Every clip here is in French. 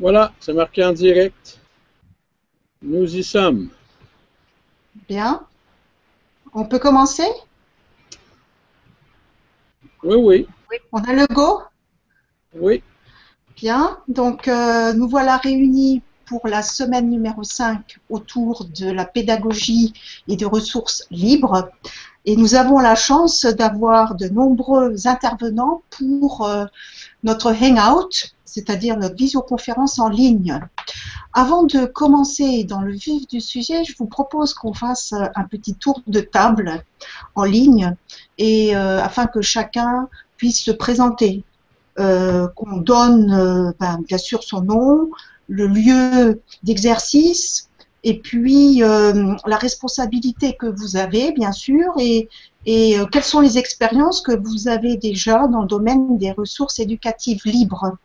Voilà, c'est marqué en direct. Nous y sommes. Bien. On peut commencer? Oui, oui. On a le go? Oui. Bien. Donc, euh, nous voilà réunis pour la semaine numéro 5 autour de la pédagogie et des ressources libres. Et nous avons la chance d'avoir de nombreux intervenants pour euh, notre hangout, c'est-à-dire notre visioconférence en ligne. Avant de commencer dans le vif du sujet, je vous propose qu'on fasse un petit tour de table en ligne et euh, afin que chacun puisse se présenter, euh, qu'on donne euh, ben, bien sûr son nom, le lieu d'exercice et puis euh, la responsabilité que vous avez bien sûr et, et euh, quelles sont les expériences que vous avez déjà dans le domaine des ressources éducatives libres?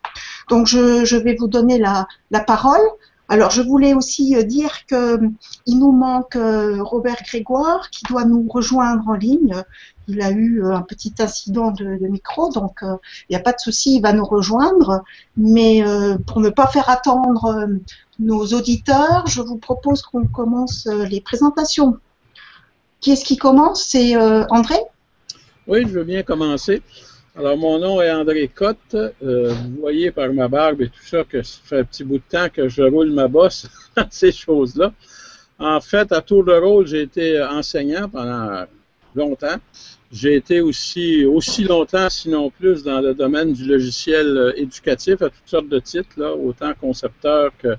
Donc je, je vais vous donner la, la parole. Alors, je voulais aussi euh, dire que il nous manque euh, Robert Grégoire qui doit nous rejoindre en ligne. Il a eu euh, un petit incident de, de micro, donc il n'y a pas de souci, il va nous rejoindre. Mais pour ne pas faire attendre nos auditeurs, je vous propose qu'on commence les présentations. Qui est-ce qui commence? C'est André? Oui, je veux bien commencer. Alors, mon nom est André Cotte. Euh, vous voyez par ma barbe et tout ça que ça fait un petit bout de temps que je roule ma bosse dans ces choses-là. En fait, à tour de rôle, j'ai été enseignant pendant longtemps. J'ai été aussi, aussi longtemps, sinon plus, dans le domaine du logiciel éducatif à toutes sortes de titres, autant concepteur que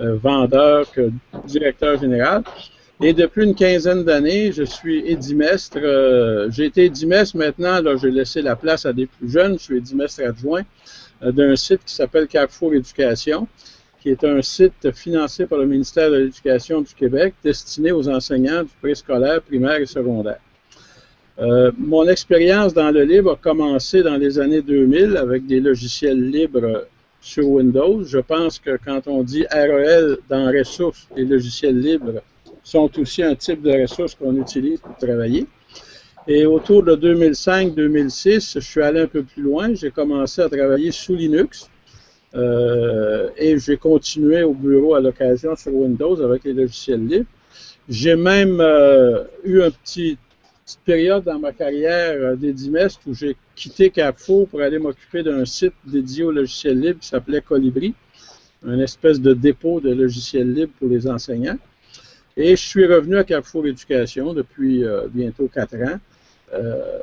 euh, vendeur que directeur général. Et depuis une quinzaine d'années, je suis édimestre. Euh, j'ai été édimestre maintenant, j'ai laissé la place à des plus jeunes. Je suis édimestre adjoint euh, d'un site qui s'appelle Carrefour Éducation, qui est un site financé par le ministère de l'Éducation du Québec, destiné aux enseignants du préscolaire, primaire et secondaire. Euh, mon expérience dans le libre a commencé dans les années 2000 avec des logiciels libres sur Windows. Je pense que quand on dit REL dans ressources et logiciels libres, sont aussi un type de ressources qu'on utilise pour travailler. Et autour de 2005-2006, je suis allé un peu plus loin. J'ai commencé à travailler sous Linux euh, et j'ai continué au bureau à l'occasion sur Windows avec les logiciels libres. J'ai même euh, eu une petite période dans ma carrière euh, où j'ai quitté Carrefour pour aller m'occuper d'un site dédié aux logiciels libres qui s'appelait Colibri, une espèce de dépôt de logiciels libres pour les enseignants. Et je suis revenu à Carrefour Éducation depuis euh, bientôt quatre ans. Euh,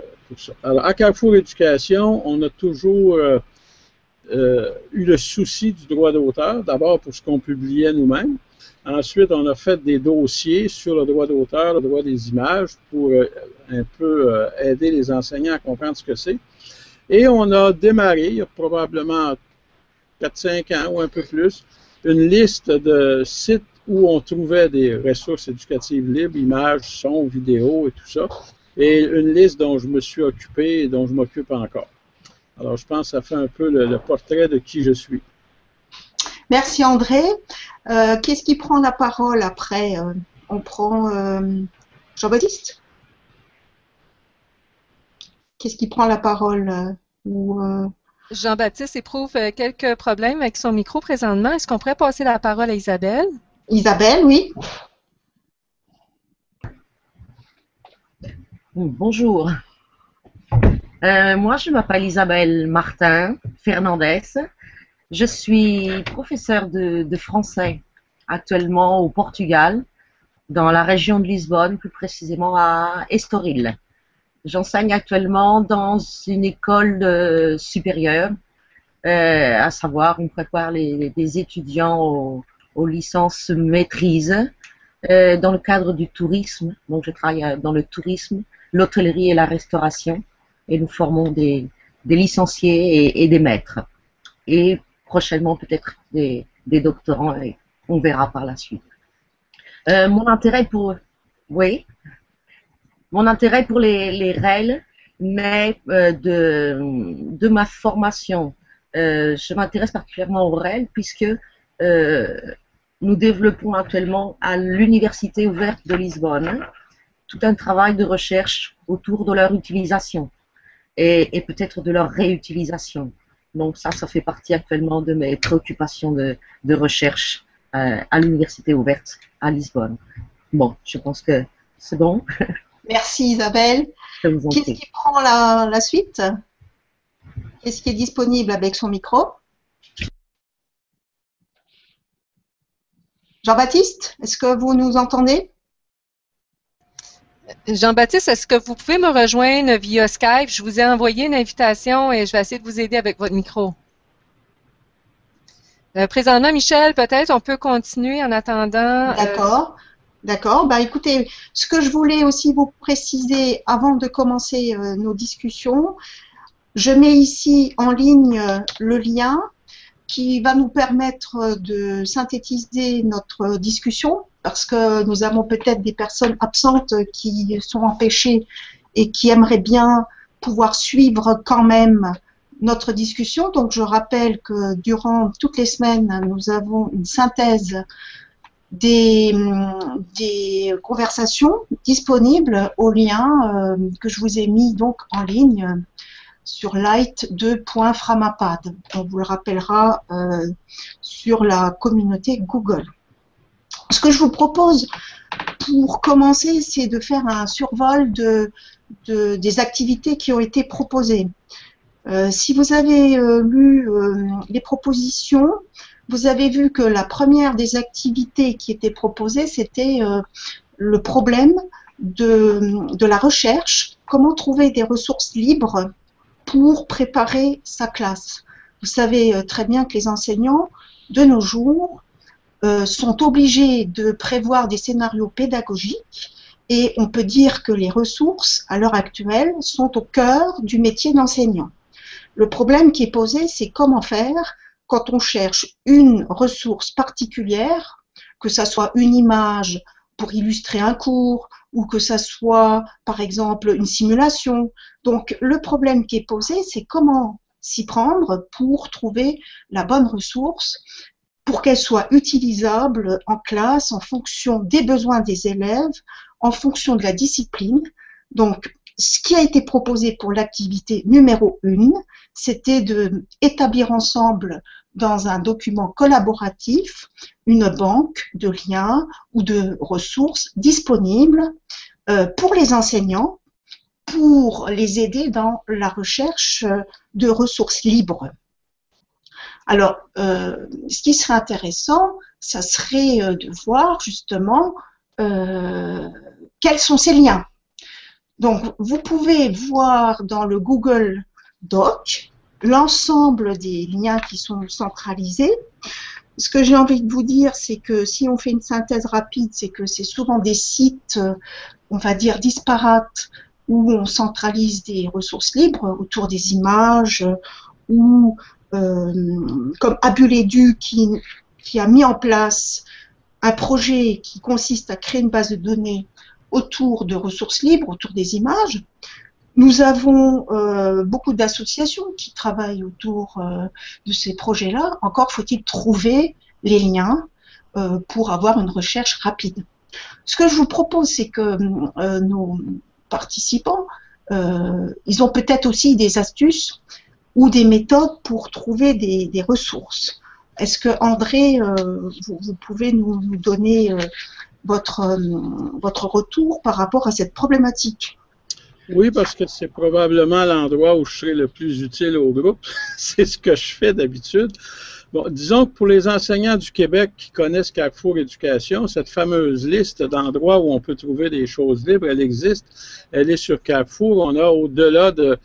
Alors, à Carrefour Éducation, on a toujours euh, eu le souci du droit d'auteur, d'abord pour ce qu'on publiait nous-mêmes. Ensuite, on a fait des dossiers sur le droit d'auteur, le droit des images, pour un peu aider les enseignants à comprendre ce que c'est. Et on a démarré, il y a probablement 4-5 ans ou un peu plus, une liste de sites où on trouvait des ressources éducatives libres, images, sons, vidéos et tout ça, et une liste dont je me suis occupé et dont je m'occupe encore. Alors, je pense que ça fait un peu le, portrait de qui je suis. Merci André. Euh, Qu'est-ce qui prend la parole après euh, On prend euh, Jean-Baptiste Qu'est-ce qui prend la parole euh, Jean-Baptiste éprouve quelques problèmes avec son micro présentement. Est-ce qu'on pourrait passer la parole à Isabelle? Isabelle, oui. Bonjour. Euh, moi, je m'appelle Isabelle Martin Fernandez. Je suis professeure de, français actuellement au Portugal, dans la région de Lisbonne, plus précisément à Estoril. J'enseigne actuellement dans une école de, supérieure, euh, à savoir, on prépare les, les étudiants au, aux licences maîtrise euh, dans le cadre du tourisme. Donc, je travaille euh, dans le tourisme, l'hôtellerie et la restauration. Et nous formons des, des licenciés et, des maîtres. Et prochainement, peut-être des, doctorants. Et on verra par la suite. Euh, mon intérêt pour. Oui. Mon intérêt pour les, les REL mais de, de ma formation. Je m'intéresse particulièrement aux REL puisque nous développons actuellement à l'Université ouverte de Lisbonne tout un travail de recherche autour de leur utilisation et, peut-être de leur réutilisation. Donc ça, ça fait partie actuellement de mes préoccupations de, de recherche euh, à l'université ouverte à Lisbonne. Bon, je pense que c'est bon. Merci Isabelle. Qu'est-ce qui prend la, la suite? Qu'est-ce qui est disponible avec son micro? Jean-Baptiste, est-ce que vous nous entendez? Jean-Baptiste, est-ce que vous pouvez me rejoindre via Skype? Je vous ai envoyé une invitation et je vais essayer de vous aider avec votre micro. Euh, présentement, Michel, peut-être on peut continuer en attendant. Euh, D'accord. D'accord. Bah, écoutez, ce que je voulais aussi vous préciser avant de commencer euh, nos discussions, je mets ici en ligne le lien qui va nous permettre de synthétiser notre discussion parce que nous avons peut-être des personnes absentes qui sont empêchées et qui aimeraient bien pouvoir suivre quand même notre discussion. Donc je rappelle que durant toutes les semaines, nous avons une synthèse des, conversations disponibles au lien euh, que je vous ai mis donc en ligne sur light2.framapad. On vous le rappellera euh, sur la communauté Google. Ce que je vous propose pour commencer, c'est de faire un survol de, des activités qui ont été proposées. Euh, si vous avez euh, lu les propositions, vous avez vu que la première des activités qui était proposée, c'était le problème de, de, la recherche, comment trouver des ressources libres pour préparer sa classe. Vous savez très bien que les enseignants, de nos jours, euh, sont obligés de prévoir des scénarios pédagogiques et on peut dire que les ressources, à l'heure actuelle, sont au cœur du métier d'enseignant. Le problème qui est posé, c'est comment faire quand on cherche une ressource particulière, que ça soit une image pour illustrer un cours ou que ça soit, par exemple, une simulation. Donc, le problème qui est posé, c'est comment s'y prendre pour trouver la bonne ressource pour qu'elle soit utilisable en classe en fonction des besoins des élèves, en fonction de la discipline. Donc, ce qui a été proposé pour l'activité numéro 1, c'était de établir ensemble dans un document collaboratif une banque de liens ou de ressources disponibles euh, pour les enseignants pour les aider dans la recherche de ressources libres. Alors, euh, ce qui serait intéressant, ça serait euh, de voir justement euh, quels sont ces liens. Donc, vous pouvez voir dans le Google Doc l'ensemble des liens qui sont centralisés. Ce que j'ai envie de vous dire, c'est que si on fait une synthèse rapide, c'est que c'est souvent des sites, on va dire, disparates, où on centralise des ressources libres autour des images ou euh, comme Abuledu qui, qui a mis en place un projet qui consiste à créer une base de données autour de ressources libres, autour des images. Nous avons euh, beaucoup d'associations qui travaillent autour euh, de ces projets-là. Encore faut-il trouver les liens euh, pour avoir une recherche rapide. Ce que je vous propose, c'est que euh, nos participants, euh, ils ont peut-être aussi des astuces ou des méthodes pour trouver des, ressources. Est-ce que André, euh, vous, pouvez nous, donner euh, votre, votre retour par rapport à cette problématique? Oui, parce que c'est probablement l'endroit où je serai le plus utile au groupe. c'est ce que je fais d'habitude. Bon, disons que pour les enseignants du Québec qui connaissent Carrefour Éducation, cette fameuse liste d'endroits où on peut trouver des choses libres, elle existe. Elle est sur Carrefour. On a au-delà de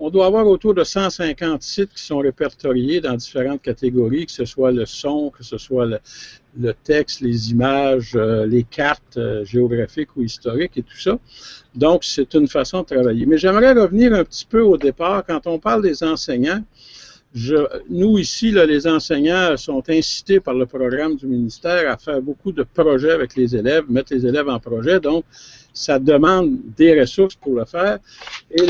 on doit avoir autour de 150 sites qui sont répertoriés dans différentes catégories, que ce soit le son, que ce soit le, texte, les images, euh, les cartes euh, géographiques ou historiques et tout ça. Donc, c'est une façon de travailler. Mais j'aimerais revenir un petit peu au départ. Quand on parle des enseignants, je, nous, ici, les enseignants sont incités par le programme du ministère à faire beaucoup de projets avec les élèves, mettre les élèves en projet. Donc, ça demande des ressources pour le faire. Et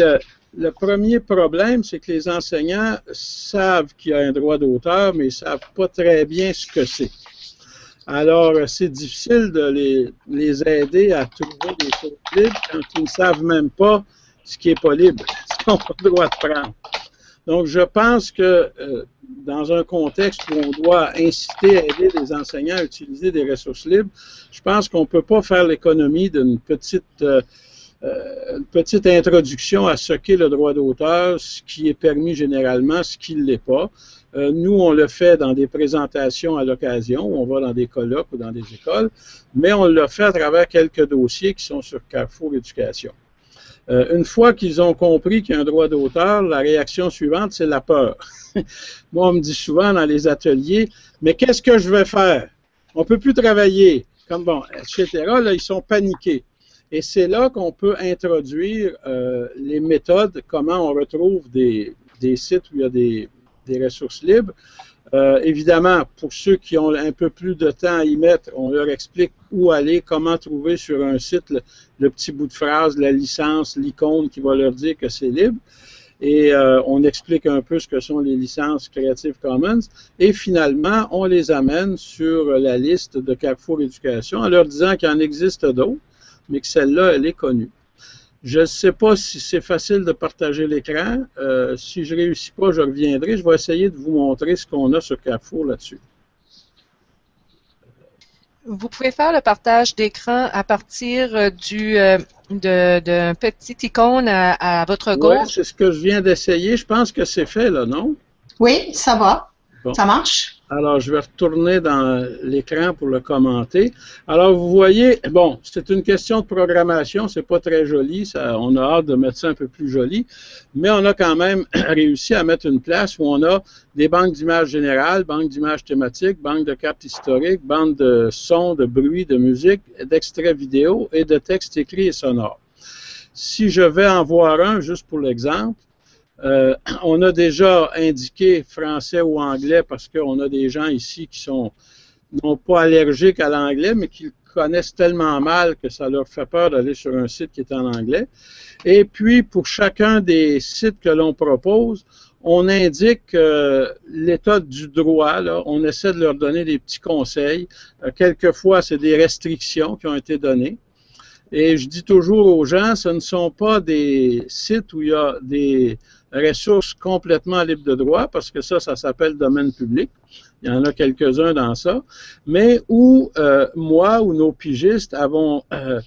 le, premier problème, c'est que les enseignants savent qu'il y a un droit d'auteur, mais ils ne savent pas très bien ce que c'est. Alors, c'est difficile de les, aider à trouver des choses libres quand ils ne savent même pas ce qui n'est pas libre, ce n'ont pas le droit de prendre. Donc, je pense que euh, dans un contexte où on doit inciter à aider les enseignants à utiliser des ressources libres, je pense qu'on ne peut pas faire l'économie d'une petite, euh, euh, petite introduction à ce qu'est le droit d'auteur, ce qui est permis généralement, ce qui ne l'est pas. nous, on le fait dans des présentations à l'occasion, on va dans des colloques ou dans des écoles, mais on le fait à travers quelques dossiers qui sont sur Carrefour Éducation. Euh, une fois qu'ils ont compris qu'il y a un droit d'auteur, la réaction suivante, c'est la peur. Moi, on me dit souvent dans les ateliers, mais qu'est-ce que je vais faire? On ne peut plus travailler, comme bon, etc. Là, ils sont paniqués. Et c'est là qu'on peut introduire euh, les méthodes, comment on retrouve des, sites où il y a des ressources libres. Euh, évidemment, pour ceux qui ont un peu plus de temps à y mettre, on leur explique où aller, comment trouver sur un site le, petit bout de phrase, la licence, l'icône qui va leur dire que c'est libre. Et euh, on explique un peu ce que sont les licences Creative Commons. Et finalement, on les amène sur la liste de Carrefour Éducation en leur disant qu'il en existe d'autres, mais que celle-là, elle est connue. Je ne sais pas si c'est facile de partager l'écran. Euh, si je ne réussis pas, je reviendrai. Je vais essayer de vous montrer ce qu'on a sur Carrefour là-dessus. Vous pouvez faire le partage d'écran à partir euh, du euh, d'un petit icône à, votre gauche. Oui, c'est ce que je viens d'essayer. Je pense que c'est fait, là, non? Oui, ça va. Ça marche? Alors, je vais retourner dans l'écran pour le commenter. Alors, vous voyez, bon, c'est une question de programmation, c'est pas très joli, on a hâte de mettre ça un peu plus joli, mais on a quand même réussi à mettre une place où on a des banques d'images générales, banques d'images thématiques, banques de cartes historiques, banques de sons, de bruit, de musique, d'extraits vidéo et de textes écrits et sonores. Si je vais en voir un, juste pour l'exemple, euh, on a déjà indiqué français ou anglais parce qu'on a des gens ici qui sont non pas allergiques à l'anglais, mais qui le connaissent tellement mal que ça leur fait peur d'aller sur un site qui est en anglais. Et puis, pour chacun des sites que l'on propose, on indique l'état du droit. On essaie de leur donner des petits conseils. Euh, quelquefois, c'est des restrictions qui ont été données. Et je dis toujours aux gens, ce ne sont pas des sites où il y a des ressources complètement libres de droit, parce que ça, ça s'appelle domaine public. Il y en a quelques-uns dans ça, mais où euh, moi ou nos pigistes avons euh,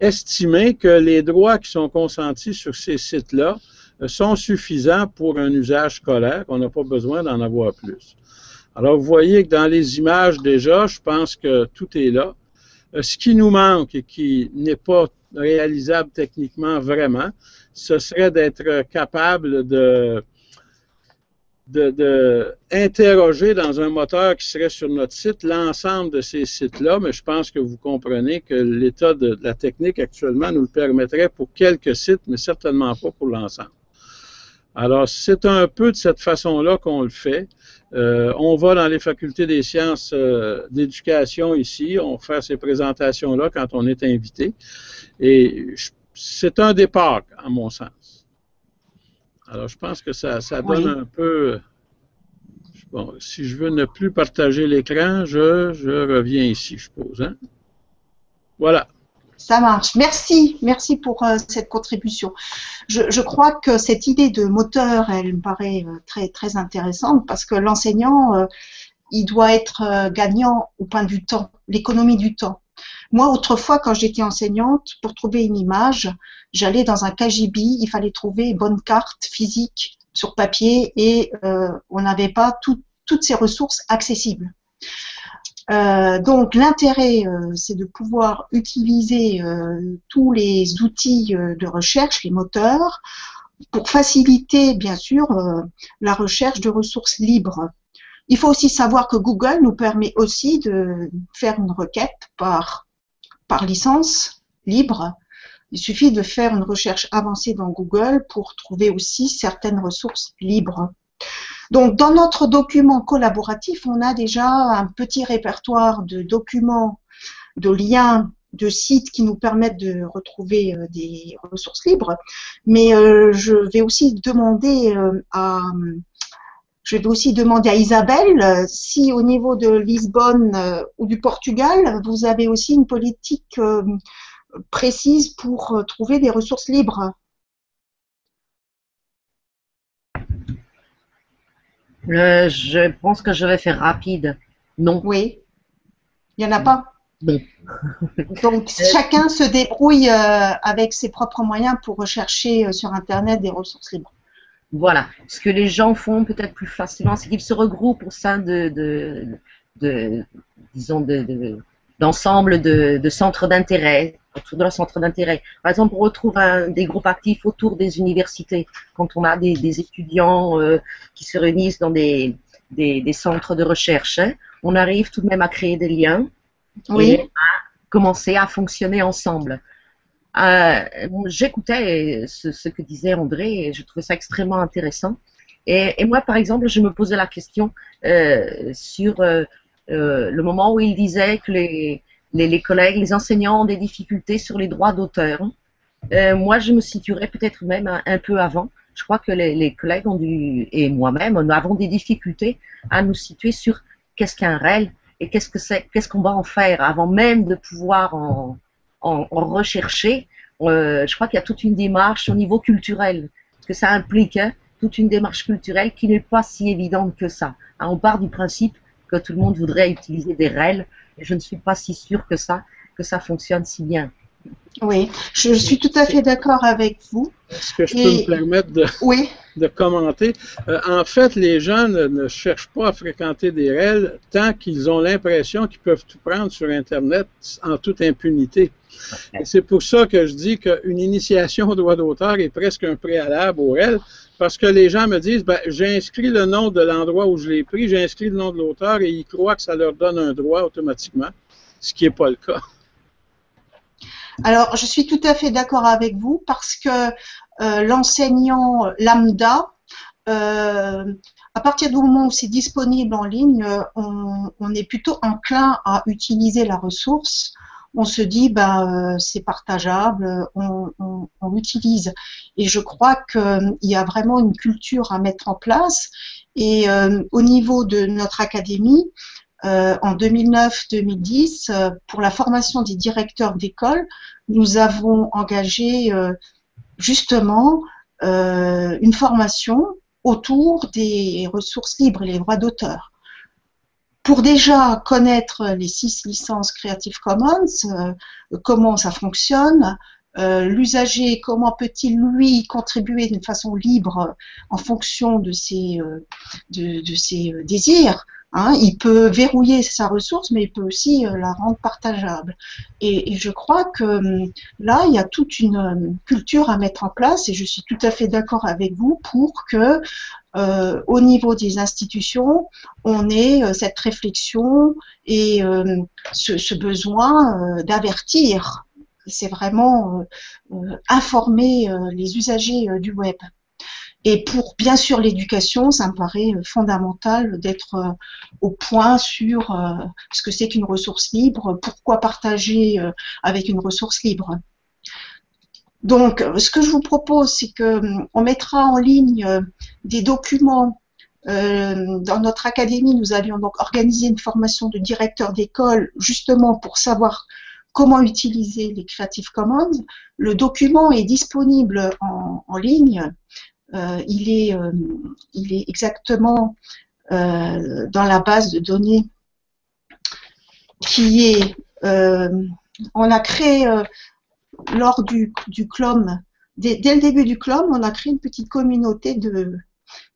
estimé que les droits qui sont consentis sur ces sites-là euh, sont suffisants pour un usage scolaire, qu'on n'a pas besoin d'en avoir plus. Alors, vous voyez que dans les images déjà, je pense que tout est là. ce qui nous manque et qui n'est pas réalisable techniquement vraiment, ce serait d'être capable de, de, interroger dans un moteur qui serait sur notre site l'ensemble de ces sites-là, mais je pense que vous comprenez que l'état de, la technique actuellement nous le permettrait pour quelques sites, mais certainement pas pour l'ensemble. Alors, c'est un peu de cette façon-là qu'on le fait. Euh, on va dans les facultés des sciences euh, d'éducation ici, on fait ces présentations-là quand on est invité. Et je c'est un départ, à mon sens. Alors, je pense que ça, donne un peu. Bon, si je veux ne plus partager l'écran, je, reviens ici, je suppose. Hein? Voilà. Ça marche. Merci, merci pour euh, cette contribution. Je, crois que cette idée de moteur, elle me paraît euh, très très intéressante parce que l'enseignant, euh, il doit être gagnant au point du temps, l'économie du temps. Moi, autrefois, quand j'étais enseignante, pour trouver une image, j'allais dans un KGB, il fallait trouver une bonne carte physique sur papier et euh, on n'avait pas toutes ces ressources accessibles. Euh, donc l'intérêt, euh, c'est de pouvoir utiliser tous les outils de recherche, les moteurs, pour faciliter bien sûr la recherche de ressources libres. Il faut aussi savoir que Google nous permet aussi de faire une requête par licence libre. Il suffit de faire une recherche avancée dans Google pour trouver aussi certaines ressources libres. Donc, dans notre document collaboratif, on a déjà un petit répertoire de documents, de liens, de sites qui nous permettent de retrouver euh, des ressources libres. Mais euh, je vais aussi demander euh, à je vais aussi demander à Isabelle euh, si au niveau de Lisbonne euh, ou du Portugal, vous avez aussi une politique euh, précise pour trouver des ressources libres. Euh, je pense que je vais faire rapide. Non. Oui. Il n'y en a pas? Non. Donc, chacun se débrouille avec ses propres moyens pour rechercher sur Internet des ressources libres. Voilà. Ce que les gens font peut-être plus facilement, c'est qu'ils se regroupent au sein de, de, de disons, de, de- d'ensemble de, de centres d'intérêt, autour de leur centre d'intérêt. Par exemple, on retrouve un- des groupes actifs autour des universités, quand on a des, des étudiants euh, qui se réunissent dans des, des, des centres de recherche. hein, on arrive tout de même à créer des liens Oui. et à commencer à fonctionner ensemble. Euh, J'écoutais ce, ce que disait André et je trouvais ça extrêmement intéressant. Et, moi, par exemple, je me posais la question euh, sur euh, euh, le moment où il disait que les, collègues, les enseignants ont des difficultés sur les droits d'auteur. Euh, moi, je me situerais peut-être même un, peu avant. Je crois que les, les collègues ont dû, et moi-même, nous avons des difficultés à nous situer sur qu'est-ce qu'un REL et qu'est-ce que c'est, qu'est-ce qu'on va en faire avant même de pouvoir en, en, en rechercher. Euh, je crois qu'il y a toute une démarche au niveau culturel, parce que ça implique hein, toute une démarche culturelle qui n'est pas si évidente que ça. Hein, on part du principe que tout le monde voudrait utiliser des REL, et je ne suis pas si sûre que ça, que ça fonctionne si bien. Oui, je suis tout à fait d'accord avec vous. Est-ce que je peux Et- me permettre de, Oui, de commenter? Euh, en fait, les gens ne, ne cherchent pas à fréquenter des REL tant qu'ils ont l'impression qu'ils peuvent tout prendre sur Internet en toute impunité. Et c'est pour ça que je dis qu'une initiation au droit d'auteur est presque un préalable au REL, parce que les gens me disent, ben, j'ai inscrit le nom de l'endroit où je l'ai pris, j'ai inscrit le nom de l'auteur et ils croient que ça leur donne un droit automatiquement, ce qui n'est pas le cas. Alors je suis tout à fait d'accord avec vous parce que euh, l'enseignant lambda, euh, à partir du moment où c'est disponible en ligne, euh, on, on est plutôt enclin à utiliser la ressource. On se dit, ben, euh, c'est partageable, on, on, on l'utilise. Et je crois qu'il y a vraiment une culture à mettre en place. Et euh, au niveau de notre académie, euh, en 2009-2010, euh, pour la formation des directeurs d'école, nous avons engagé euh, justement une formation autour des ressources libres et les droits d'auteur. Pour déjà connaître les six licences Creative Commons, comment ça fonctionne, euh, l'usager, comment peut-il lui contribuer d'une façon libre en fonction de ses, euh, euh, désirs. Hein, il peut verrouiller sa ressource, mais il peut aussi la rendre partageable. Et, je crois que hum, là, il y a toute une euh, culture à mettre en place, et je suis tout à fait d'accord avec vous pour que, au niveau des institutions, on ait cette réflexion et euh, ce, besoin d'avertir. C'est vraiment euh, euh, informer euh, les usagers du web. Et pour bien sûr l'éducation, ça me paraît fondamental d'être au point sur ce que c'est qu'une ressource libre, pourquoi partager avec une ressource libre. Donc, ce que je vous propose, c'est que hum, mettra en ligne des documents. Dans notre académie, nous avions donc organisé une formation de directeur d'école justement pour savoir comment utiliser les Creative Commons. Le document est disponible en, ligne. Euh, il, est, euh, il est exactement euh, dans la base de données qui est. on a créé lors du, du CLOM, dès, dès le début du CLOM, on a créé une petite communauté de,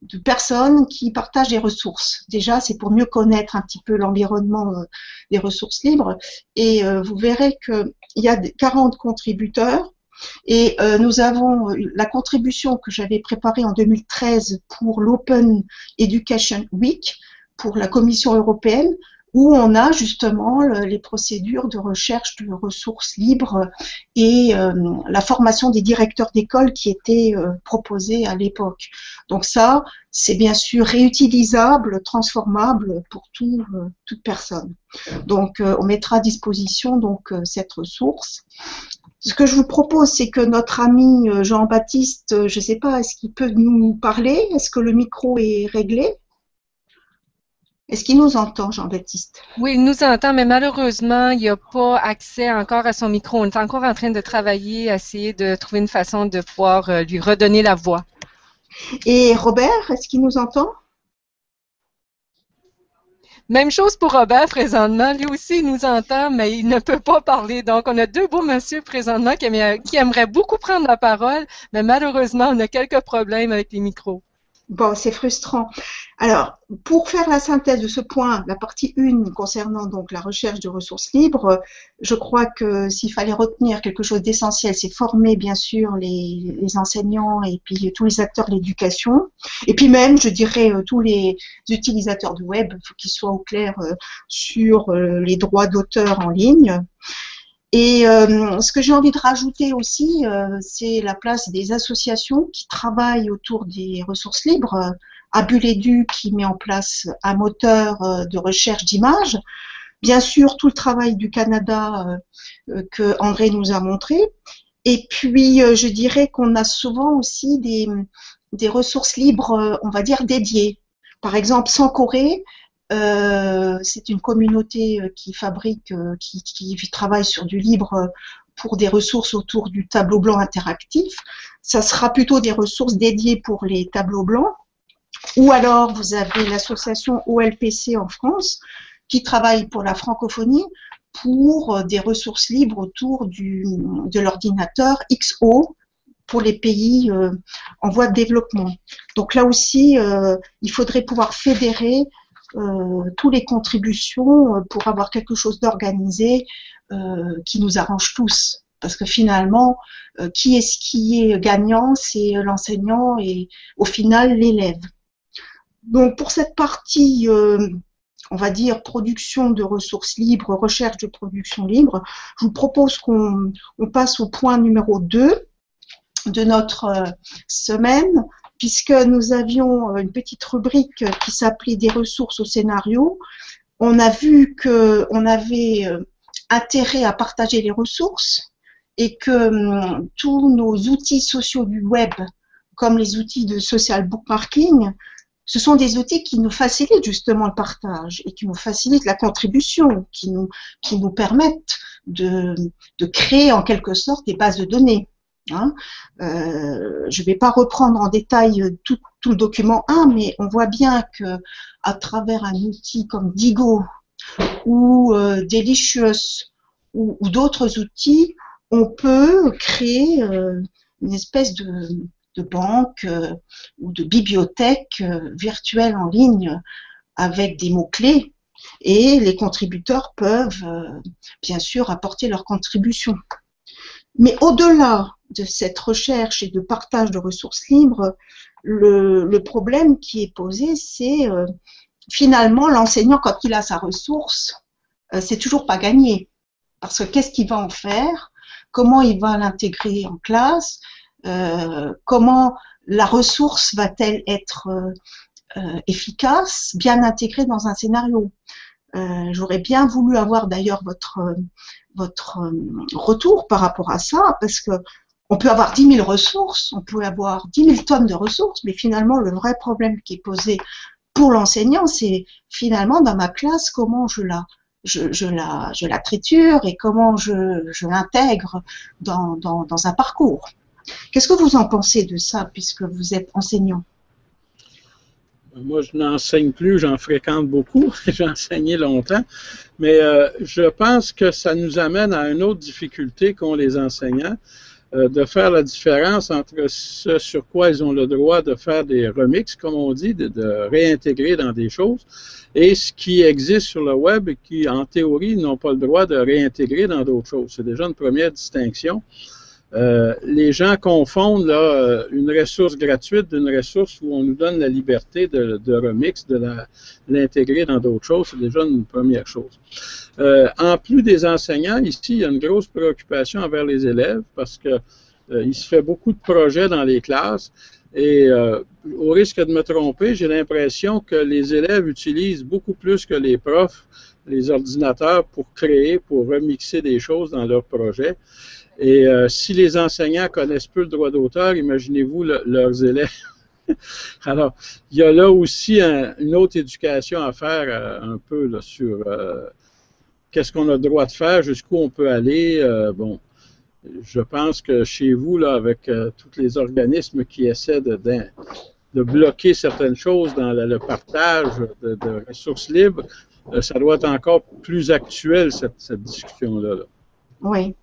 de personnes qui partagent des ressources. Déjà, c'est pour mieux connaître un petit peu l'environnement euh, des ressources libres. Et euh, vous verrez qu'il y a des- 40 contributeurs. Et euh, nous avons la contribution que j'avais préparée en 2013 pour l'Open Education Week pour la Commission européenne, où on a justement le- les procédures de recherche de ressources libres et euh, la formation des directeurs d'école qui était euh, proposée à l'époque. Donc ça, c'est bien sûr réutilisable, transformable pour euh, toute personne. Donc euh, on mettra à disposition cette ressource. Ce que je vous propose, c'est que notre ami Jean-Baptiste, je ne sais pas, est-ce qu'il peut nous parler? Est-ce que le micro est réglé? Est-ce qu'il nous entend, Jean-Baptiste? Oui, il nous entend, mais malheureusement, il n'y a pas accès encore à son micro. On est encore en train de travailler, à essayer de trouver une façon de pouvoir euh, lui redonner la voix. Et Robert, est-ce qu'il nous entend? Même chose pour Robert présentement. Lui aussi, il nous entend, mais il ne peut pas parler. Donc, on a deux beaux messieurs présentement qui aimeraient beaucoup prendre la parole, mais malheureusement, on a quelques problèmes avec les micros. Bon, c'est frustrant. Alors, pour faire la synthèse de ce point, la partie 1 concernant donc la recherche de ressources libres, je crois que s'il fallait retenir quelque chose d'essentiel, c'est former bien sûr les, enseignants et puis tous les acteurs de l'éducation, et puis même, je dirais, euh, tous les utilisateurs de web, il faut qu'ils soient au clair euh, sur euh, les droits d'auteur en ligne. Et euh, ce que j'ai envie de rajouter aussi, euh, c'est la place des associations qui travaillent autour des ressources libres. Abuledu qui met en place un moteur euh, de recherche d'images. Bien sûr, tout le travail du Canada que André nous a montré. Et puis, je dirais qu'on a souvent aussi des, des ressources libres, on va dire, dédiées. Par exemple, sans Corée, euh, c'est une communauté euh, qui fabrique, euh, qui, travaille sur du libre pour des ressources autour du tableau blanc interactif. Ça sera plutôt des ressources dédiées pour les tableaux blancs. Ou alors, vous avez l'association OLPC en France, qui travaille pour la francophonie, pour des ressources libres autour de l'ordinateur XO pour les pays en voie de développement. Donc là aussi, il faudrait pouvoir fédérer euh, toutes les contributions euh, pour avoir quelque chose d'organisé euh, qui nous arrange tous. Parce que finalement, qui est-ce qui est gagnant? C'est l'enseignant et au final l'élève. Donc pour cette partie, on va dire, production de ressources libres, recherche de production libre, je vous propose qu'on passe au point numéro 2 de notre semaine, puisque nous avions euh, une petite rubrique qui s'appelait des ressources au scénario. On a vu qu'on avait euh, intérêt à partager les ressources et que hum, tous nos outils sociaux du web, comme les outils de social bookmarking, ce sont des outils qui nous facilitent justement le partage et qui nous facilitent la contribution, qui nous, permettent de créer en quelque sorte des bases de données. Hein. Euh, je ne vais pas reprendre en détail tout, le document 1, mais on voit bien que à travers un outil comme Digo ou euh, Delicious ou, d'autres outils, on peut créer euh, une espèce de, de banque ou de bibliothèque virtuelle en ligne avec des mots-clés et les contributeurs peuvent bien sûr apporter leur contribution. Mais au-delà de cette recherche et de partage de ressources libres, le, problème qui est posé, c'est euh, finalement l'enseignant, quand il a sa ressource, euh, c'est toujours pas gagné. Parce que qu'est-ce qu'il va en faire? Comment il va l'intégrer en classe? Euh, Comment la ressource va-t-elle être efficace, bien intégrée dans un scénario? J'aurais bien voulu avoir d'ailleurs votre votre retour par rapport à ça, parce que on peut avoir 10 000 ressources, on peut avoir 10 000 tonnes de ressources, mais finalement, le vrai problème qui est posé pour l'enseignant, c'est finalement dans ma classe, comment je la, je, la, je triture et comment je, l'intègre dans un parcours. Qu'est-ce que vous en pensez de ça, puisque vous êtes enseignant? Moi, je n'enseigne plus, j'en fréquente beaucoup, j'ai enseigné longtemps, mais euh, je pense que ça nous amène à une autre difficulté qu'ont les enseignants, euh, de faire la différence entre ce sur quoi ils ont le droit de faire des remixes, comme on dit, de, réintégrer dans des choses, et ce qui existe sur le web et qui, en théorie, n'ont pas le droit de réintégrer dans d'autres choses. C'est déjà une première distinction. Euh, les gens confondent là, euh, une ressource gratuite d'une ressource où on nous donne la liberté de remix, de l'intégrer dans d'autres choses. C'est déjà une première chose. Euh, en plus des enseignants, ici, il y a une grosse préoccupation envers les élèves parce que il se fait beaucoup de projets dans les classes et au risque de me tromper, j'ai l'impression que les élèves utilisent beaucoup plus que les profs les ordinateurs pour créer, pour remixer des choses dans leurs projets. Et euh, si les enseignants connaissent peu le droit d'auteur, imaginez-vous leurs élèves. Alors, il y a là aussi une autre éducation à faire euh, un peu sur euh, qu'est-ce qu'on a le droit de faire, jusqu'où on peut aller. bon, je pense que chez vous, là, avec tous les organismes qui essaient de, de, bloquer certaines choses dans le, partage de, ressources libres, euh, ça doit être encore plus actuel, cette, discussion-là. Oui.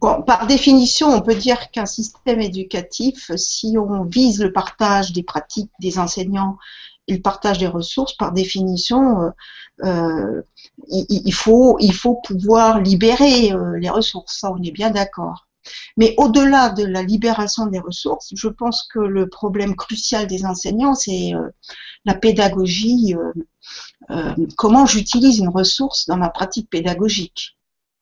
Bon, par définition, on peut dire qu'un système éducatif, si on vise le partage des pratiques des enseignants et le partage des ressources, par définition, euh, euh, il, faut, pouvoir libérer les ressources. Ça, on est bien d'accord. Mais au-delà de la libération des ressources, je pense que le problème crucial des enseignants, c'est euh, la pédagogie, euh, euh, comment j'utilise une ressource dans ma pratique pédagogique.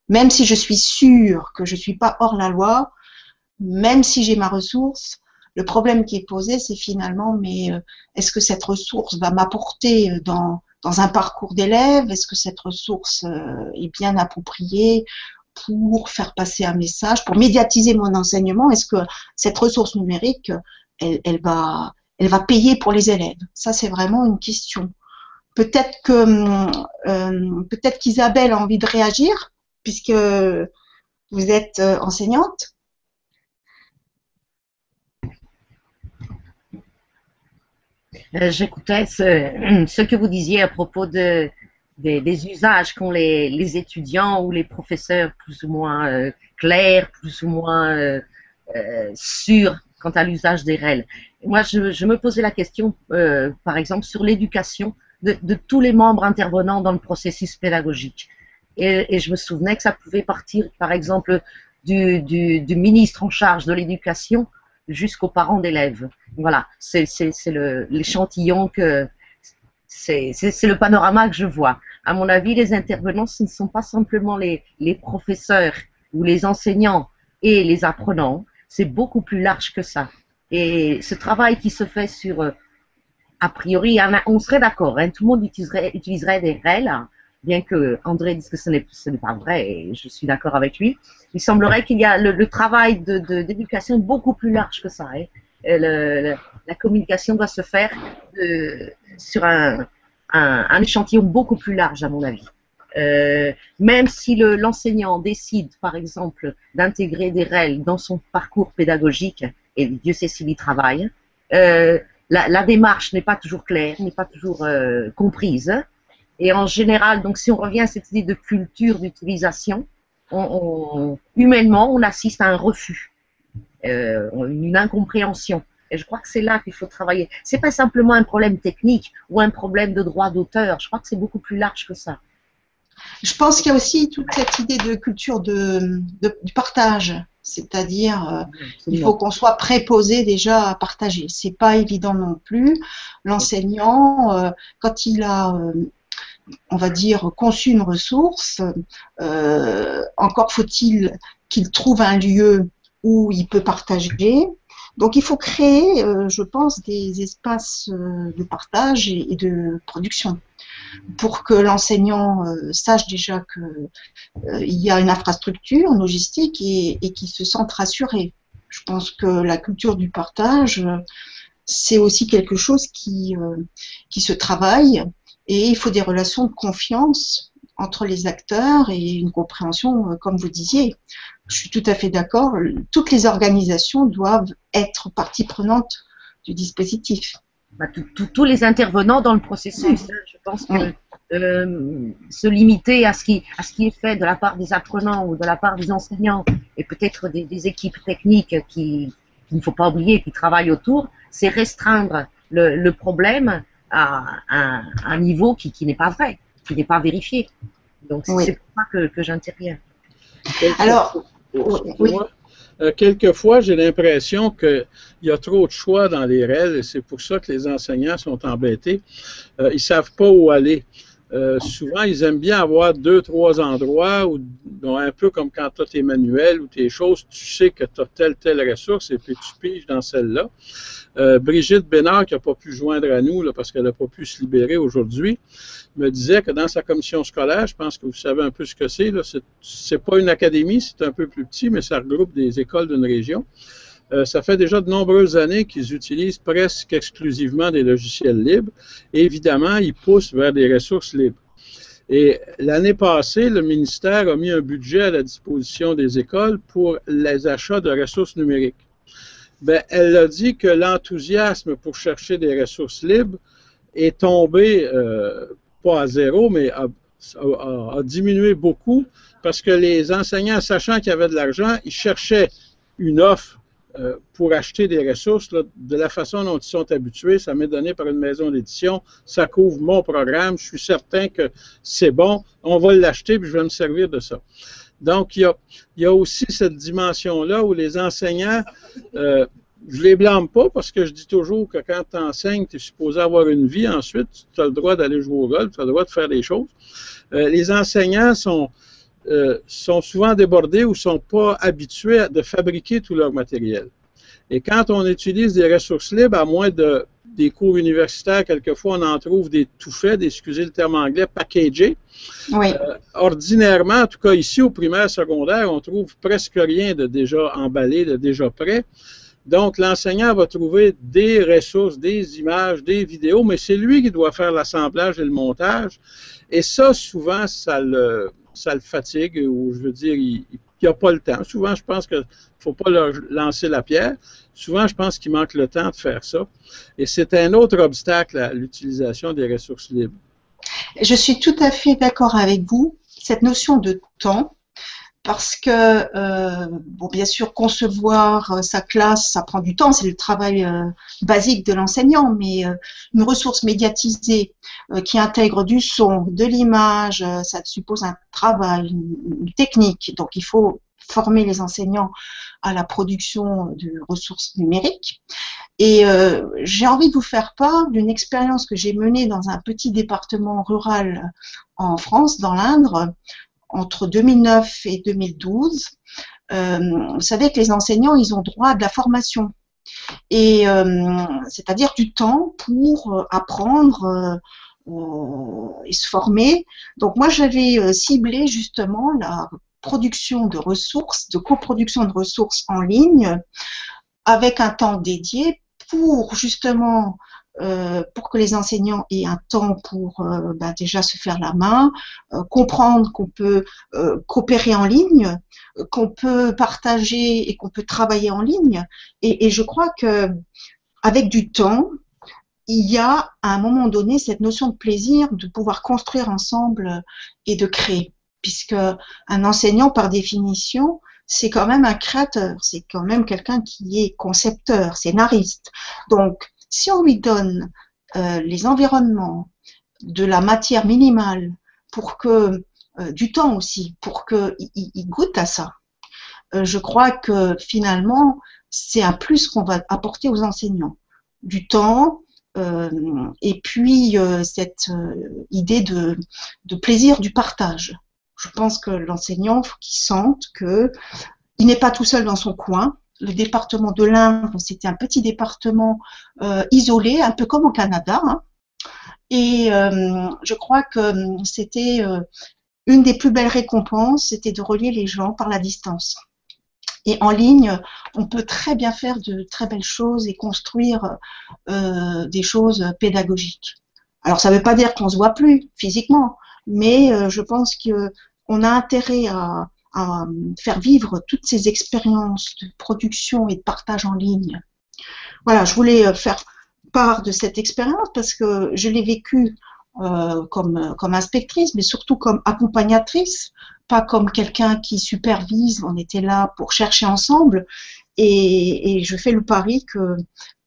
Même si je suis sûre que je ne suis pas hors la loi, même si j'ai ma ressource, le problème qui est posé, c'est finalement, mais est-ce que cette ressource va m'apporter dans, dans un parcours d'élève? Est-ce que cette ressource est bien appropriée pour faire passer un message, pour médiatiser mon enseignement? Est-ce que cette ressource numérique, elle, va, payer pour les élèves? Ça, c'est vraiment une question. Peut-être euh, qu'Isabelle a envie de réagir, puisque vous êtes euh, enseignante. Euh, j'écoutais ce, que vous disiez à propos de, des, usages qu'ont les, étudiants ou les professeurs plus ou moins euh, clairs, plus ou moins euh, sûrs quant à l'usage des REL. Moi, je, me posais la question, par exemple, sur l'éducation de, tous les membres intervenants dans le processus pédagogique. Et, je me souvenais que ça pouvait partir, par exemple, du ministre en charge de l'éducation jusqu'aux parents d'élèves. Voilà, c'est l'échantillon que c'est le panorama que je vois à mon avis, les intervenants, ce ne sont pas simplement les, les professeurs ou les enseignants et les apprenants, c'est beaucoup plus large que ça. Et ce travail qui se fait sur, euh, a priori, on serait d'accord, hein, tout le monde utiliserait, utiliserait des règles, bien que André dise que ce n'est pas vrai, et je suis d'accord avec lui. Il semblerait qu'il y a le, travail d'éducation beaucoup plus large que ça. Hein. Le, la communication doit se faire sur un, échantillon beaucoup plus large, à mon avis. Euh, même si l'enseignant décide, par exemple, d'intégrer des règles dans son parcours pédagogique, et Dieu sait s'il y travaille, euh, la, démarche n'est pas toujours claire, n'est pas toujours euh, comprise. Et en général, donc si on revient à cette idée de culture d'utilisation, on, humainement, on assiste à un refus, une incompréhension. Et je crois que c'est là qu'il faut travailler. C'est pas simplement un problème technique ou un problème de droit d'auteur. Je crois que c'est beaucoup plus large que ça. Je pense qu'il y a aussi toute cette idée de culture de, du partage. C'est-à-dire, euh, il faut qu'on soit préposé déjà à partager. C'est pas évident non plus. L'enseignant, euh, quand il a, euh, on va dire, conçu une ressource, encore faut-il qu'il trouve un lieu où il peut partager, donc il faut créer, euh, je pense, des espaces euh, de partage et, de production. Pour que l'enseignant euh, sache déjà qu'il y a une infrastructure logistique et, et qu'il se sente rassuré. Je pense que la culture du partage, c'est aussi quelque chose qui se travaille et il faut des relations de confiance entre les acteurs et une compréhension, comme vous disiez je suis tout à fait d'accord, toutes les organisations doivent être partie prenante du dispositif. Bah, tous les intervenants dans le processus, hein, je pense que euh, se limiter à ce, qui, à ce qui est fait de la part des apprenants ou de la part des enseignants et peut-être des, équipes techniques qui, qu'il ne faut pas oublier, qui travaillent autour, c'est restreindre le, problème à, un niveau qui, n'est pas vrai, qui n'est pas vérifié. Donc c'est pour ça que, que j'interviens. Alors, oui. Euh, quelquefois, j'ai l'impression qu'il y a trop de choix dans les règles et c'est pour ça que les enseignants sont embêtés. Euh, ils ne savent pas où aller. Euh, souvent, ils aiment bien avoir deux, trois endroits où, un peu comme quand tu as tes manuels ou tes choses, tu sais que tu as telle, telle ressource et puis tu piges dans celle-là. Euh, Brigitte Bénard, qui n'a pas pu joindre à nous là, parce qu'elle n'a pas pu se libérer aujourd'hui, me disait que dans sa commission scolaire, je pense que vous savez un peu ce que c'est, c'est pas une académie, c'est un peu plus petit, mais ça regroupe des écoles d'une région. Euh, ça fait déjà de nombreuses années qu'ils utilisent presque exclusivement des logiciels libres. Et évidemment, ils poussent vers des ressources libres. Et l'année passée, le ministère a mis un budget à la disposition des écoles pour les achats de ressources numériques. Ben, elle a dit que l'enthousiasme pour chercher des ressources libres est tombé euh, pas à zéro, mais a, diminué beaucoup parce que les enseignants, sachant qu'il y avait de l'argent, ils cherchaient une offre euh, pour acheter des ressources de la façon dont ils sont habitués. Ça m'est donné par une maison d'édition. Ça couvre mon programme. Je suis certain que c'est bon. On va l'acheter puis je vais me servir de ça. Donc, il y a, aussi cette dimension-là où les enseignants, euh, je les blâme pas parce que je dis toujours que quand tu enseignes, tu es supposé avoir une vie ensuite, tu as le droit d'aller jouer au golf, tu as le droit de faire des choses. Euh, les enseignants sont, euh, sont souvent débordés ou sont pas habitués à, de fabriquer tout leur matériel. Et quand on utilise des ressources libres, à moins de des cours universitaires, quelquefois, on en trouve des tout faits, excusez le terme anglais, packagés. Oui. Euh, ordinairement, en tout cas ici au primaire, secondaire, on trouve presque rien de déjà emballé, de déjà prêt. Donc, l'enseignant va trouver des ressources, des images, des vidéos, mais c'est lui qui doit faire l'assemblage et le montage. Et ça, souvent, ça le, ça le fatigue, ou je veux dire, il n'a pas le temps. Souvent, je pense qu'il ne faut pas leur lancer la pierre. Souvent, je pense qu'il manque le temps de faire ça. Et c'est un autre obstacle à l'utilisation des ressources libres. Je suis tout à fait d'accord avec vous. Cette notion de temps, parce que, euh, bon, bien sûr, concevoir euh, sa classe, ça prend du temps, c'est le travail euh, basique de l'enseignant, mais une ressource médiatisée qui intègre du son, de l'image, ça suppose un travail, technique. Donc, il faut former les enseignants à la production de ressources numériques. Et j'ai envie de vous faire part d'une expérience que j'ai menée dans un petit département rural en France, dans l'Indre, entre 2009 et 2012, euh, vous savez que les enseignants, ils ont droit à de la formation. Et euh, c'est-à-dire du temps pour euh, apprendre et se former. Donc moi, j'avais ciblé justement la production de ressources, de coproduction de ressources en ligne avec un temps dédié pour justement euh, pour que les enseignants aient un temps pour euh, bah, déjà se faire la main, euh, comprendre qu'on peut coopérer en ligne, qu'on peut partager et qu'on peut travailler en ligne. Et, et, je crois que avec du temps, il y a à un moment donné cette notion de plaisir de pouvoir construire ensemble et de créer, puisque un enseignant par définition c'est quand même un créateur, c'est quand même quelqu'un qui est concepteur, scénariste. Donc, si on lui donne euh, les environnements, de la matière minimale, pour que euh, du temps aussi, pour qu'il goûte à ça, euh, je crois que finalement, c'est un plus qu'on va apporter aux enseignants. Du temps, et puis cette idée de, plaisir du partage. Je pense que l'enseignant, faut qu'il sente que il n'est pas tout seul dans son coin, le département de l'Inde, c'était un petit département euh, isolé, un peu comme au Canada. Hein. Et euh, je crois que euh, c'était une des plus belles récompenses, c'était de relier les gens par la distance. Et en ligne, on peut très bien faire de très belles choses et construire des choses pédagogiques. Alors, ça ne veut pas dire qu'on ne se voit plus physiquement, mais je pense qu'on a intérêt à, à faire vivre toutes ces expériences de production et de partage en ligne. Voilà, je voulais euh, faire part de cette expérience parce que je l'ai vécue euh, comme, comme inspectrice, mais surtout comme accompagnatrice, pas comme quelqu'un qui supervise. On était là pour chercher ensemble. Et, je fais le pari que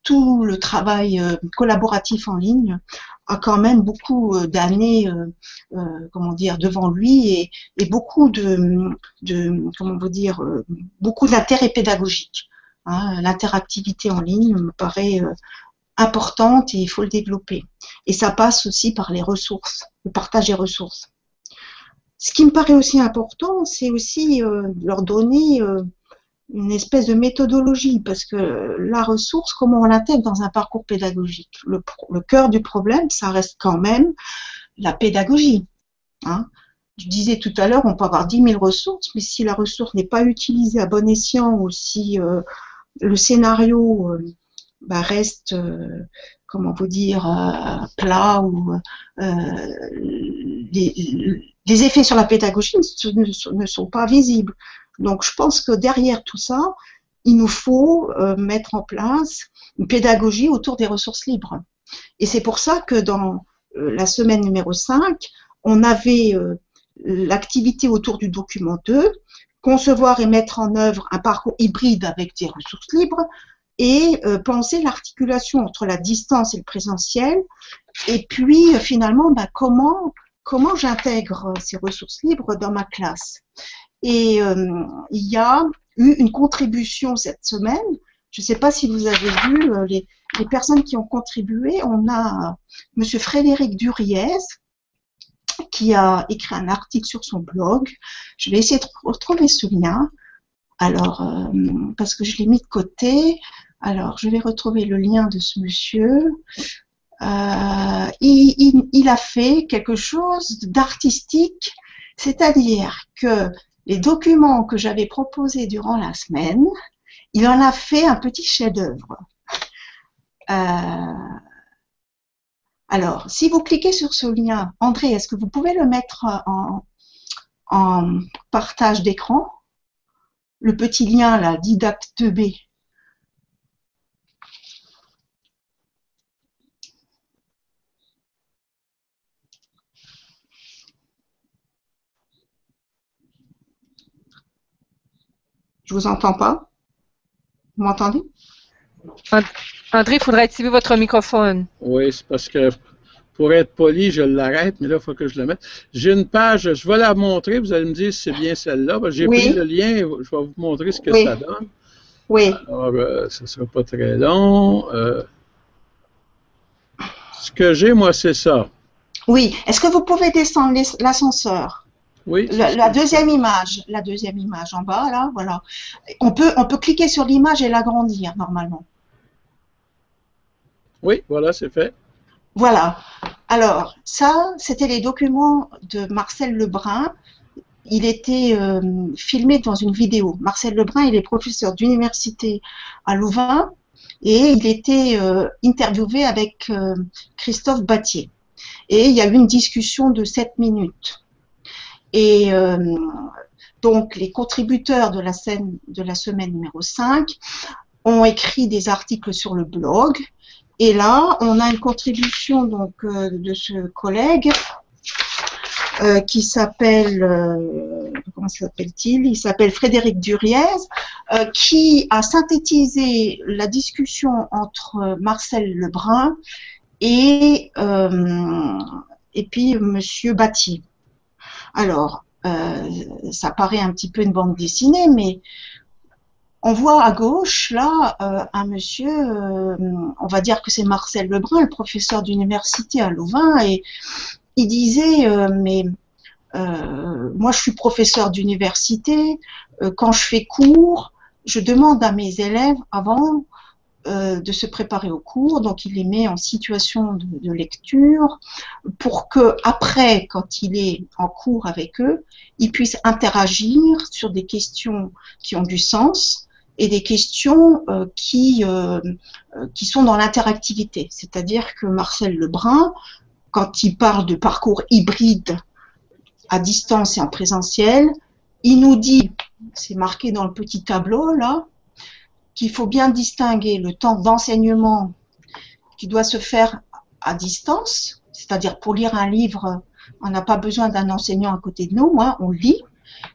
tout le travail euh, collaboratif en ligne a quand même beaucoup euh, d'années, euh, comment dire, devant lui et, et beaucoup de, de, comment vous dire, beaucoup d'intérêt pédagogique. Hein. L'interactivité en ligne me paraît importante et il faut le développer. Et ça passe aussi par les ressources, le partage des ressources. Ce qui me paraît aussi important, c'est aussi leur donner une espèce de méthodologie, parce que la ressource, comment on l'intègre dans un parcours pédagogique? Le, cœur du problème, ça reste quand même la pédagogie. Hein. Je disais tout à l'heure, on peut avoir 10 000 ressources, mais si la ressource n'est pas utilisée à bon escient ou si euh, le scénario euh, bah, reste, euh, comment vous dire, plat ou les, effets sur la pédagogie ne sont pas visibles. Donc, je pense que derrière tout ça, il nous faut euh, mettre en place une pédagogie autour des ressources libres. Et c'est pour ça que dans la semaine numéro 5, on avait l'activité autour du document 2, concevoir et mettre en œuvre un parcours hybride avec des ressources libres et penser l'articulation entre la distance et le présentiel et puis finalement bah, comment j'intègre ces ressources libres dans ma classe? Et il y a eu une contribution cette semaine. Je ne sais pas si vous avez vu les, les personnes qui ont contribué. On a Monsieur Frédéric Duriez, qui a écrit un article sur son blog. Je vais essayer de retrouver ce lien. Alors, euh, parce que je l'ai mis de côté. Alors, je vais retrouver le lien de ce monsieur. Euh, il, a fait quelque chose d'artistique, c'est-à-dire que les documents que j'avais proposés durant la semaine, il en a fait un petit chef-d'œuvre. Euh, alors, si vous cliquez sur ce lien, André, est-ce que vous pouvez le mettre en, partage d'écran? Le petit lien là, Didacte2B. Je vous entends pas Vous m'entendez? André, il faudrait activer votre microphone. Oui, c'est parce que pour être poli, je l'arrête, mais là, il faut que je le mette. J'ai une page, je vais la montrer, vous allez me dire si c'est bien celle-là. J'ai pris le lien, je vais vous montrer ce que ça donne. Oui. Alors, euh, ce ne sera pas très long. Euh, ce que j'ai, moi, c'est ça. Oui. Est-ce que vous pouvez descendre l'ascenseur? Oui. la deuxième image, la deuxième image en bas, là, voilà. On peut, on peut cliquer sur l'image et l'agrandir normalement. Oui, voilà, c'est fait. Voilà. Alors, ça, c'était les documents de Marcel Lebrun. Il était euh, filmé dans une vidéo. Marcel Lebrun, il est professeur d'université à Louvain et il était euh, interviewé avec euh, Christophe Battier. Et il y a eu une discussion de 7 minutes. Et donc, les contributeurs de la, scène, de la semaine numéro 5 ont écrit des articles sur le blog. Et là, on a une contribution donc euh, de ce collègue euh, qui s'appelle euh, comment s'appelle-t-il? Il s'appelle Frédéric Duriez, qui a synthétisé la discussion entre Marcel Lebrun et et puis Monsieur Batty. Alors, ça paraît un petit peu une bande dessinée, mais on voit à gauche, là, euh, un monsieur, euh, on va dire que c'est Marcel Lebrun, le professeur d'université à Louvain, et il disait, euh, mais moi je suis professeur d'université, quand je fais cours, je demande à mes élèves avant de se préparer au cours, donc il les met en situation de, lecture pour que après, quand il est en cours avec eux, ils puissent interagir sur des questions qui ont du sens et des questions euh, qui, euh, euh, qui sont dans l'interactivité. C'est-à-dire que Marcel Lebrun, quand il parle de parcours hybride à distance et en présentiel, il nous dit, c'est marqué dans le petit tableau là, qu'il faut bien distinguer le temps d'enseignement qui doit se faire à distance, c'est-à-dire pour lire un livre, on n'a pas besoin d'un enseignant à côté de nous, hein, on lit,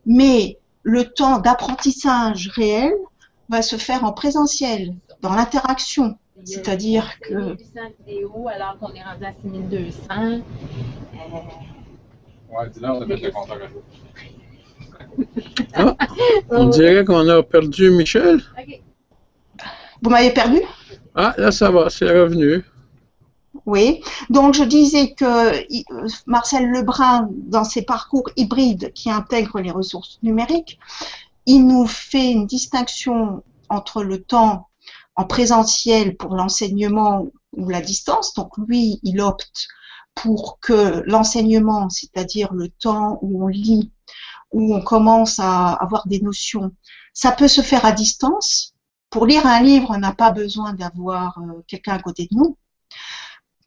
mais le temps d'apprentissage réel, va se faire en présentiel, dans l'interaction. C'est-à-dire que. vidéo alors qu'on est rendu à 6200. Euh... Ouais, dis-là, on a mettre le compteur à jour. Ah, on dirait qu'on a perdu Michel. Vous m'avez perdu? Ah, là, ça va, c'est revenu. Oui, donc je disais que Marcel Lebrun, dans ses parcours hybrides qui intègrent les ressources numériques, il nous fait une distinction entre le temps en présentiel pour l'enseignement ou la distance. Donc lui, il opte pour que l'enseignement, c'est-à-dire le temps où on lit, où on commence à avoir des notions, ça peut se faire à distance. Pour lire un livre, on n'a pas besoin d'avoir euh, quelqu'un à côté de nous.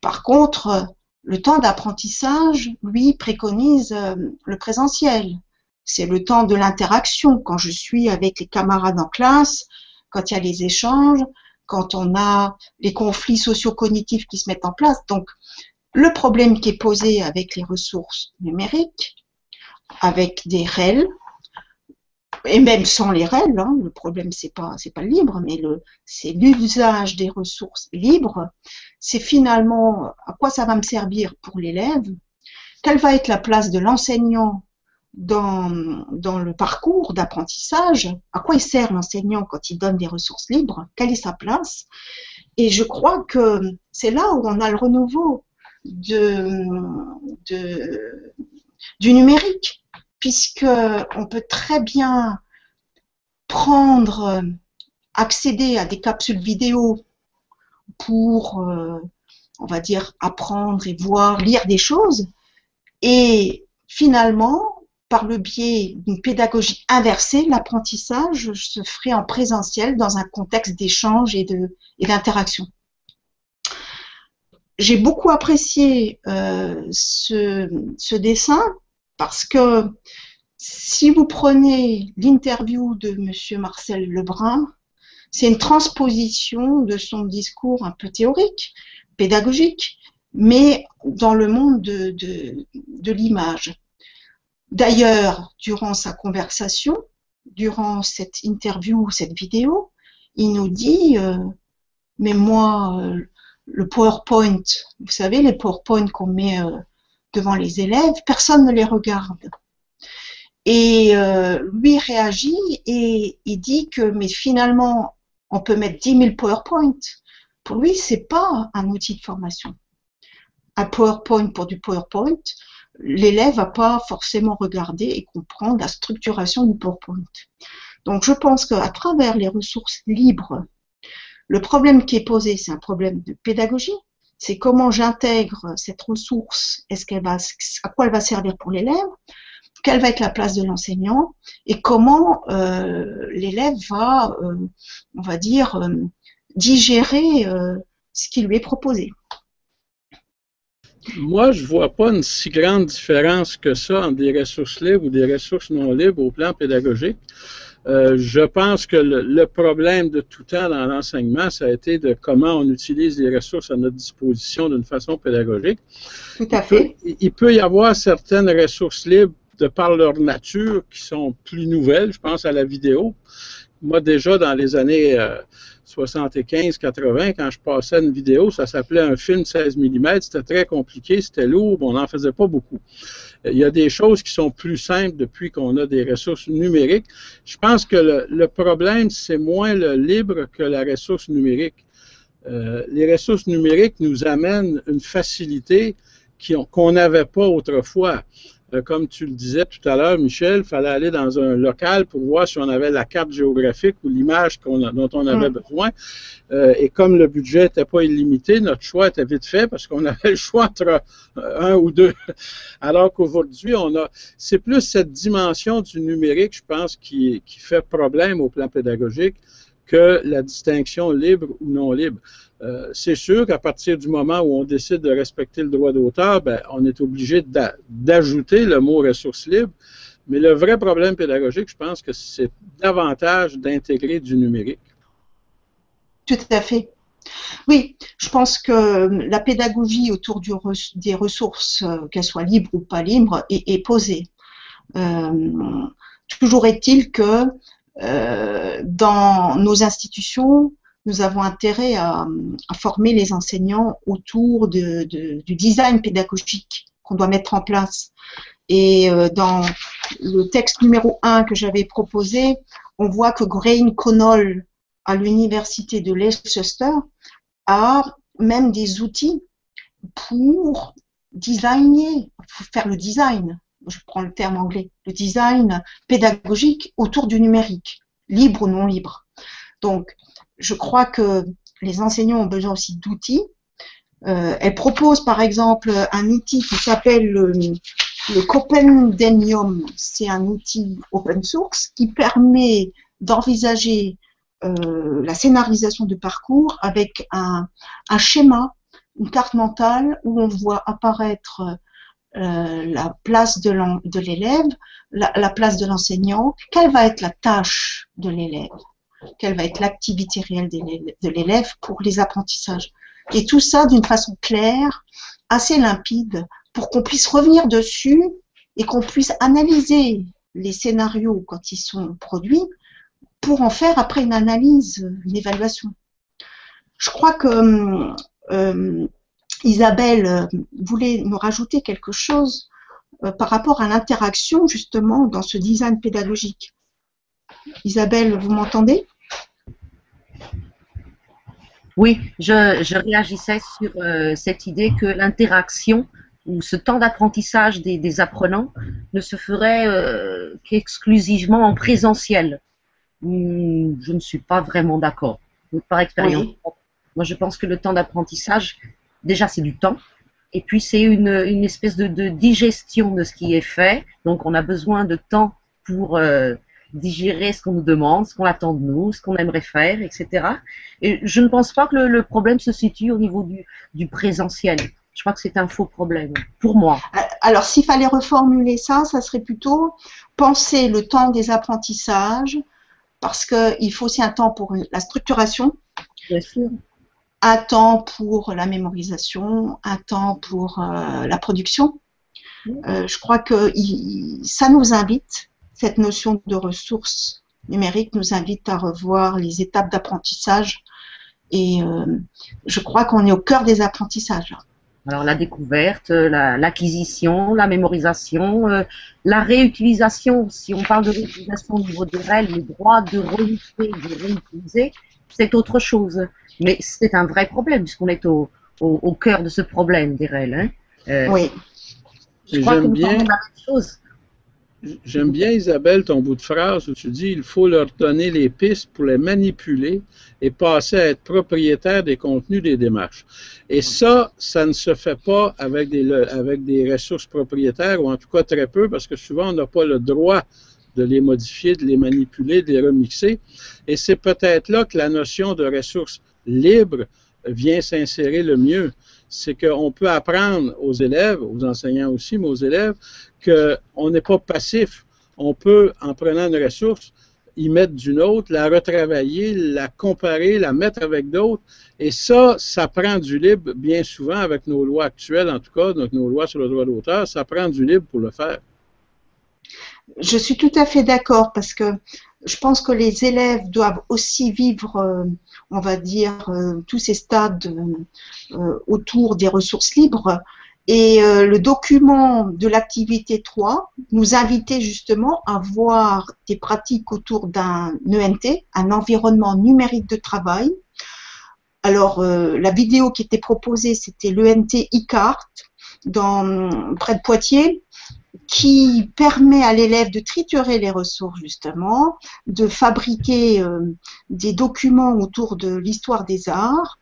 Par contre, le temps d'apprentissage, lui, préconise euh, le présentiel c'est le temps de l'interaction, quand je suis avec les camarades en classe, quand il y a les échanges, quand on a les conflits socio-cognitifs qui se mettent en place. Donc, le problème qui est posé avec les ressources numériques, avec des REL, et même sans les REL, hein, le problème c'est pas c'est pas le libre, mais le c'est l'usage des ressources libres. C'est finalement à quoi ça va me servir pour l'élève, quelle va être la place de l'enseignant dans, dans le parcours d'apprentissage, à quoi il sert l'enseignant quand il donne des ressources libres, quelle est sa place? Et je crois que c'est là où on a le renouveau de, de, du numérique, puisque on peut très bien prendre, accéder à des capsules vidéo pour, euh, on va dire, apprendre et voir, lire des choses, et finalement, par le biais d'une pédagogie inversée, l'apprentissage se ferait en présentiel dans un contexte d'échange et d'interaction. J'ai beaucoup apprécié euh, ce, dessin parce que si vous prenez l'interview de M. Marcel Lebrun, c'est une transposition de son discours un peu théorique, pédagogique, mais dans le monde de l'image. D'ailleurs, durant sa conversation, durant cette interview, cette vidéo, il nous dit, euh, mais moi, euh, le PowerPoint, vous savez, les PowerPoint qu'on met euh, devant les élèves, personne ne les regarde. Et lui réagit et il dit que, mais finalement, on peut mettre 10 000 PowerPoint. Pour lui, c'est pas un outil de formation. Un PowerPoint pour du PowerPoint, l'élève va pas forcément regarder et comprendre la structuration du PowerPoint. Donc je pense qu'à travers les ressources libres, le problème qui est posé, c'est un problème de pédagogie. C'est comment j'intègre cette ressource, est-ce qu'elle va, à quoi elle va servir pour l'élève, quelle va être la place de l'enseignant? Et comment euh, l'élève va, euh, on va dire, euh, digérer ce qui lui est proposé? Moi, je ne vois pas une si grande différence que ça entre des ressources libres ou des ressources non libres au plan pédagogique. Euh, je pense que le, problème de tout temps dans l'enseignement, ça a été de comment on utilise les ressources à notre disposition d'une façon pédagogique. Tout à fait. Il peut, y avoir certaines ressources libres de par leur nature qui sont plus nouvelles. Je pense à la vidéo. Moi, déjà dans les années euh, 75-80, quand je passais une vidéo, ça s'appelait un film 16 mm, c'était très compliqué, c'était lourd, on n'en faisait pas beaucoup. Il y a des choses qui sont plus simples depuis qu'on a des ressources numériques. Je pense que le, problème, c'est moins le libre que la ressource numérique. Euh, les ressources numériques nous amènent une facilité qu'on n'avait pas autrefois. Euh, comme tu le disais tout à l'heure, Michel, il fallait aller dans un local pour voir si on avait la carte géographique ou l'image dont on avait besoin. Euh, et comme le budget n'était pas illimité, notre choix était vite fait parce qu'on avait le choix entre euh, un ou deux. Alors qu'aujourd'hui, on a, c'est plus cette dimension du numérique, je pense, qui, qui fait problème au plan pédagogique que la distinction libre ou non libre. Euh, c'est sûr qu'à partir du moment où on décide de respecter le droit d'auteur, ben, on est obligé d'ajouter le mot ressources libres. Mais le vrai problème pédagogique, je pense que c'est davantage d'intégrer du numérique. Tout à fait. Oui, je pense que la pédagogie autour des ressources, euh, qu'elles soient libres ou pas libres, est, posée. Euh, toujours est-il que dans nos institutions, nous avons intérêt à, former les enseignants autour de, du design pédagogique qu'on doit mettre en place. Et euh, dans le texte numéro 1 que j'avais proposé, on voit que Grain Connell à l'université de Leicester a même des outils pour designer, faire le design, je prends le terme anglais, le design pédagogique autour du numérique, libre ou non libre. Donc, je crois que les enseignants ont besoin aussi d'outils. Euh, elle propose par exemple un outil qui s'appelle le, le Copendenium. C'est un outil open source qui permet d'envisager euh, la scénarisation de parcours avec un, schéma, une carte mentale où on voit apparaître euh, la place de l'élève, la place de l'enseignant, quelle va être la tâche de l'élève quelle va être l'activité réelle de l'élève pour les apprentissages. Et tout ça d'une façon claire, assez limpide pour qu'on puisse revenir dessus et qu'on puisse analyser les scénarios quand ils sont produits pour en faire après une analyse, une évaluation. Je crois que euh, Isabelle euh, voulait nous rajouter quelque chose euh, par rapport à l'interaction justement dans ce design pédagogique. Isabelle, vous m'entendez? Oui, je, réagissais sur cette idée que l'interaction ou ce temps d'apprentissage des, apprenants ne se ferait qu'exclusivement en présentiel. Hmm, je ne suis pas vraiment d'accord. Par expérience, moi je pense que le temps d'apprentissage, déjà c'est du temps, et puis c'est une, espèce de, digestion de ce qui est fait. Donc on a besoin de temps pour euh, digérer ce qu'on nous demande, ce qu'on attend de nous, ce qu'on aimerait faire, etc. Et je ne pense pas que le, problème se situe au niveau du, du présentiel. Je crois que c'est un faux problème, pour moi. Alors, s'il fallait reformuler ça, ça serait plutôt penser le temps des apprentissages parce qu'il faut aussi un temps pour la structuration, un temps pour la mémorisation, un temps pour euh, la production. Euh, je crois que ça nous invite, cette notion de ressources numériques nous invite à revoir les étapes d'apprentissage et euh, je crois qu'on est au cœur des apprentissages. Alors la découverte, l'acquisition, la, mémorisation, euh, la réutilisation, si on parle de réutilisation au niveau des règles, le droit de reutiliser, de réutiliser, c'est autre chose. Mais c'est un vrai problème puisqu'on est au, au, cœur de ce problème des règles. Hein. Euh, oui. Je crois que nous bien... la même chose. J'aime bien, Isabelle, ton bout de phrase où tu dis il faut leur donner les pistes pour les manipuler et passer à être propriétaire des contenus des démarches. Et ça, ça ne se fait pas avec des, avec des ressources propriétaires, ou en tout cas très peu, parce que souvent, on n'a pas le droit de les modifier, de les manipuler, de les remixer. Et c'est peut-être là que la notion de ressources libres vient s'insérer le mieux. C'est qu'on peut apprendre aux élèves, aux enseignants aussi, mais aux élèves, qu'on n'est pas passif. On peut, en prenant une ressource, y mettre d'une autre, la retravailler, la comparer, la mettre avec d'autres. Et ça, ça prend du libre bien souvent avec nos lois actuelles, en tout cas, donc nos lois sur le droit d'auteur, ça prend du libre pour le faire. Je suis tout à fait d'accord parce que je pense que les élèves doivent aussi vivre, euh, on va dire, euh, tous ces stades euh, autour des ressources libres et le document de l'activité 3 nous invitait justement à voir des pratiques autour d'un ENT, un environnement numérique de travail. Alors, la vidéo qui était proposée, c'était l'ENT e-cart près de Poitiers, qui permet à l'élève de triturer les ressources justement, de fabriquer euh, des documents autour de l'histoire des arts,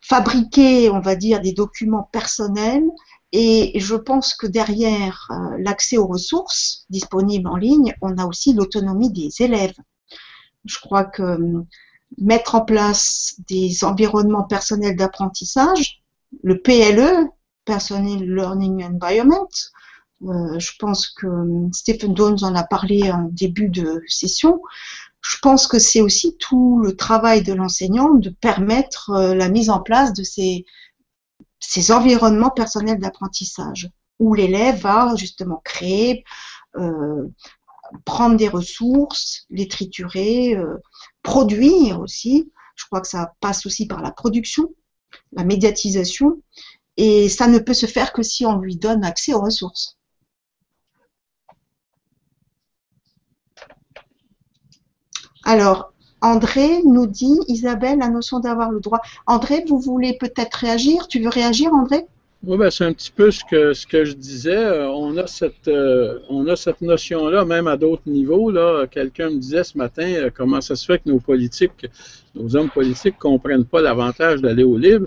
fabriquer, on va dire, des documents personnels. Et je pense que derrière euh, l'accès aux ressources disponibles en ligne, on a aussi l'autonomie des élèves. Je crois que euh, mettre en place des environnements personnels d'apprentissage, le PLE, Personal Learning Environment, euh, je pense que Stephen Downes en a parlé en début de session, je pense que c'est aussi tout le travail de l'enseignant de permettre euh, la mise en place de ces, ces environnements personnels d'apprentissage où l'élève va justement créer, euh, prendre des ressources, les triturer, euh, produire aussi. Je crois que ça passe aussi par la production, la médiatisation, et ça ne peut se faire que si on lui donne accès aux ressources. Alors, André nous dit, Isabelle, la notion d'avoir le droit. André, vous voulez peut-être réagir? Tu veux réagir, André? Oui, ben, c'est un petit peu ce que, ce que je disais. Euh, on a cette, euh, on a cette notion-là, même à d'autres niveaux. Quelqu'un me disait ce matin euh, comment ça se fait que nos politiques, nos hommes politiques ne comprennent pas l'avantage d'aller au libre.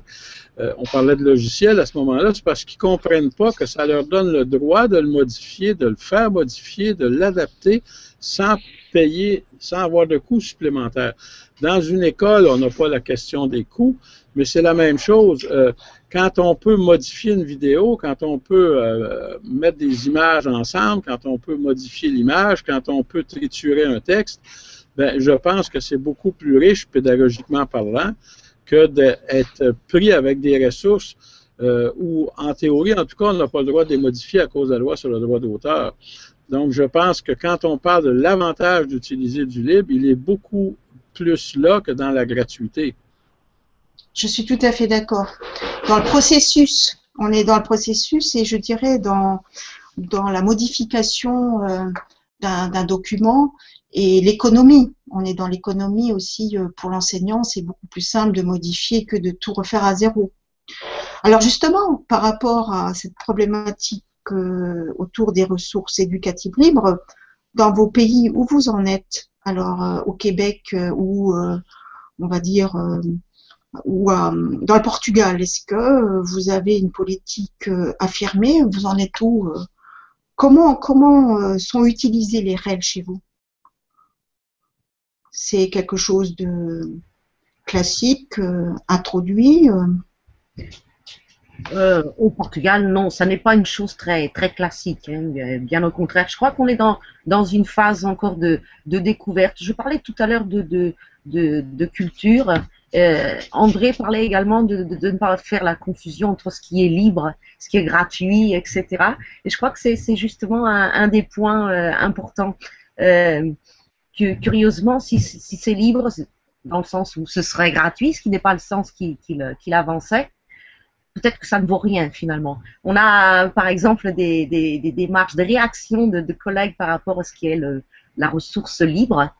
on parlait de logiciel à ce moment-là, c'est parce qu'ils ne comprennent pas que ça leur donne le droit de le modifier, de le faire modifier, de l'adapter sans payer, sans avoir de coûts supplémentaires. Dans une école, on n'a pas la question des coûts, mais c'est la même chose. Euh, quand on peut modifier une vidéo, quand on peut euh, mettre des images ensemble, quand on peut modifier l'image, quand on peut triturer un texte, ben, je pense que c'est beaucoup plus riche pédagogiquement parlant que d'être pris avec des ressources euh, ou en théorie, en tout cas, on n'a pas le droit de les modifier à cause de la loi sur le droit d'auteur. Donc, je pense que quand on parle de l'avantage d'utiliser du libre, il est beaucoup plus là que dans la gratuité. Je suis tout à fait d'accord. Dans le processus, on est dans le processus et je dirais dans, dans la modification euh, d'un document et l'économie. On est dans l'économie aussi euh, pour l'enseignant, c'est beaucoup plus simple de modifier que de tout refaire à zéro. Alors justement, par rapport à cette problématique euh, autour des ressources éducatives libres, dans vos pays où vous en êtes, alors au Québec ou on va dire ou dans le Portugal, est-ce que vous avez une politique affirmée? Vous en êtes où Comment, comment euh, sont utilisées les règles chez vous? C'est quelque chose de classique, euh, introduit euh? au Portugal, non, ça n'est pas une chose très, très classique, hein, bien au contraire. Je crois qu'on est dans, dans une phase encore de, de découverte. Je parlais tout à l'heure de, de, de, de culture. Euh, André parlait également de, ne pas faire la confusion entre ce qui est libre, ce qui est gratuit, etc. Et je crois que c'est justement un, des points euh, importants. Euh, curieusement, si, c'est libre, dans le sens où ce serait gratuit, ce qui n'est pas le sens qu'il avançait, peut-être que ça ne vaut rien finalement. On a par exemple des, démarches, des réactions de, collègues par rapport à ce qui est la ressource libre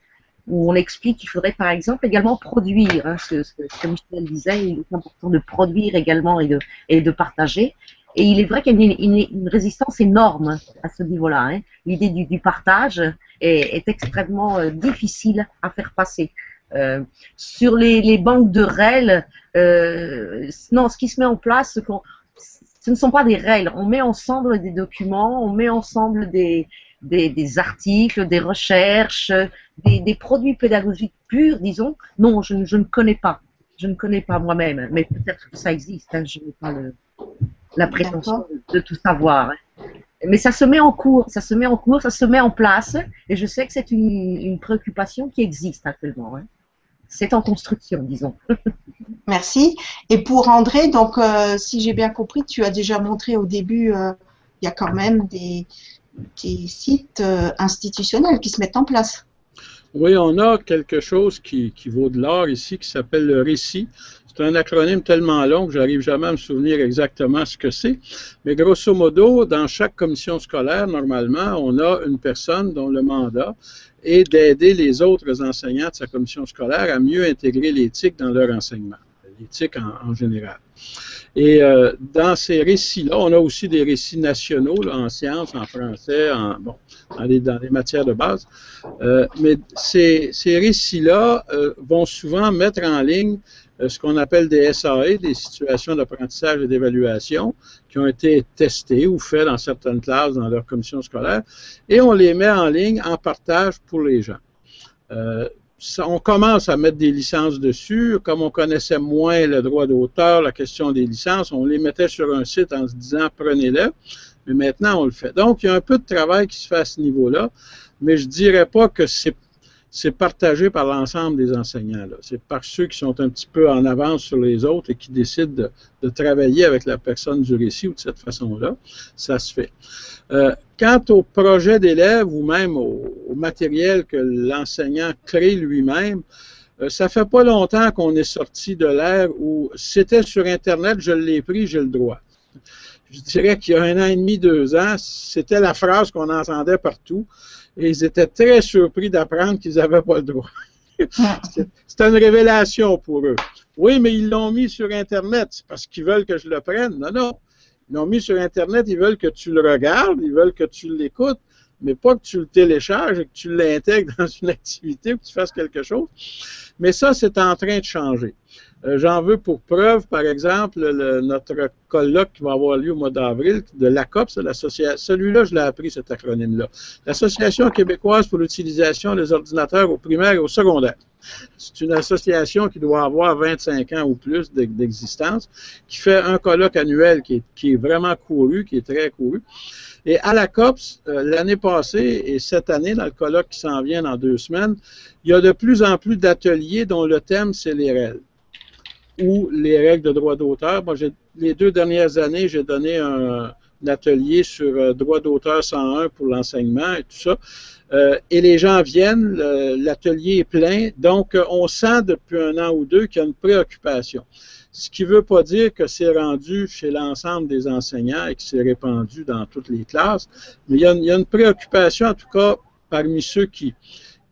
où on explique qu'il faudrait par exemple également produire, hein, ce, que Michel disait, il est important de produire également et de partager. Et il est vrai qu'il y a une, résistance énorme à ce niveau-là. Hein. L'idée du, partage est, extrêmement euh, difficile à faire passer. Euh, sur les, banques de REL, euh, non, ce qui se met en place, ce, ne sont pas des règles. On met ensemble des documents, on met ensemble des, articles, des recherches, des, produits pédagogiques purs, disons. Non, je, ne connais pas. Je ne connais pas moi-même, mais peut-être que ça existe. Hein. je n'ai pas la prétention de, tout savoir. Hein. Mais ça se met en cours, ça se met en cours, ça se met en place, et je sais que c'est une, préoccupation qui existe actuellement. Hein. C'est en construction, disons. Merci. Et pour André, donc, euh, si j'ai bien compris, tu as déjà montré au début, euh, il y a quand même des, des sites euh, institutionnels qui se mettent en place. Oui, on a quelque chose qui, vaut de l'or ici, qui s'appelle le récit. C'est un acronyme tellement long que j'arrive jamais à me souvenir exactement ce que c'est. Mais grosso modo, dans chaque commission scolaire, normalement, on a une personne dont le mandat est d'aider les autres enseignants de sa commission scolaire à mieux intégrer l'éthique dans leur enseignement, l'éthique en général. Et euh, dans ces récits-là, on a aussi des récits nationaux en sciences, en français, dans, les, matières de base. Euh, mais ces, ces récits-là euh, vont souvent mettre en ligne ce qu'on appelle des SAE, des situations d'apprentissage et d'évaluation, qui ont été testées ou faites dans certaines classes dans leur commission scolaire, et on les met en ligne en partage pour les gens on commence à mettre des licences dessus. Comme on connaissait moins le droit d'auteur, la question des licences, on les mettait sur un site en se disant prenez-les. Mais maintenant, on le fait. Donc, il y a un peu de travail qui se fait à ce niveau-là, mais je ne dirais pas que c'est c'est partagé par l'ensemble des enseignants. C'est par ceux qui sont un petit peu en avance sur les autres et qui décident de, travailler avec la personne du récit ou de cette façon-là. Ça se fait. Euh, quant au projet d'élève ou même au, matériel que l'enseignant crée lui-même, euh, ça fait pas longtemps qu'on est sorti de l'ère où c'était sur Internet, je l'ai pris, j'ai le droit. Je dirais qu'il y a un an et demi, deux ans, c'était la phrase qu'on entendait partout et ils étaient très surpris d'apprendre qu'ils n'avaient pas le droit. C'était une révélation pour eux. Oui, mais ils l'ont mis sur Internet. Parce qu'ils veulent que je le prenne. Non, non. Ils l'ont mis sur Internet, ils veulent que tu le regardes, ils veulent que tu l'écoutes, mais pas que tu le télécharges et que tu l'intègres dans une activité ou que tu fasses quelque chose. Mais ça, c'est en train de changer. Euh, j'en veux pour preuve, par exemple, notre colloque qui va avoir lieu au mois d'avril de l'ACOP, l'association. Celui-là, je l'ai appris, cet acronyme-là. L'Association québécoise pour l'utilisation des ordinateurs au primaire et au secondaire. C'est une association qui doit avoir 25 ans ou plus d'existence, qui fait un colloque annuel qui est, vraiment couru, qui est très couru. Et à la COPS, euh, l'année passée et cette année, dans le colloque qui s'en vient dans deux semaines, il y a de plus en plus d'ateliers dont le thème, c'est les règles. Ou les règles de droit d'auteur. Moi, les deux dernières années, j'ai donné un, atelier sur euh, droit d'auteur 101 pour l'enseignement et tout ça. Euh, et les gens viennent, l'atelier est plein, donc on sent depuis un an ou deux qu'il y a une préoccupation. Ce qui ne veut pas dire que c'est rendu chez l'ensemble des enseignants et que c'est répandu dans toutes les classes, mais il y, a une, préoccupation, en tout cas parmi ceux qui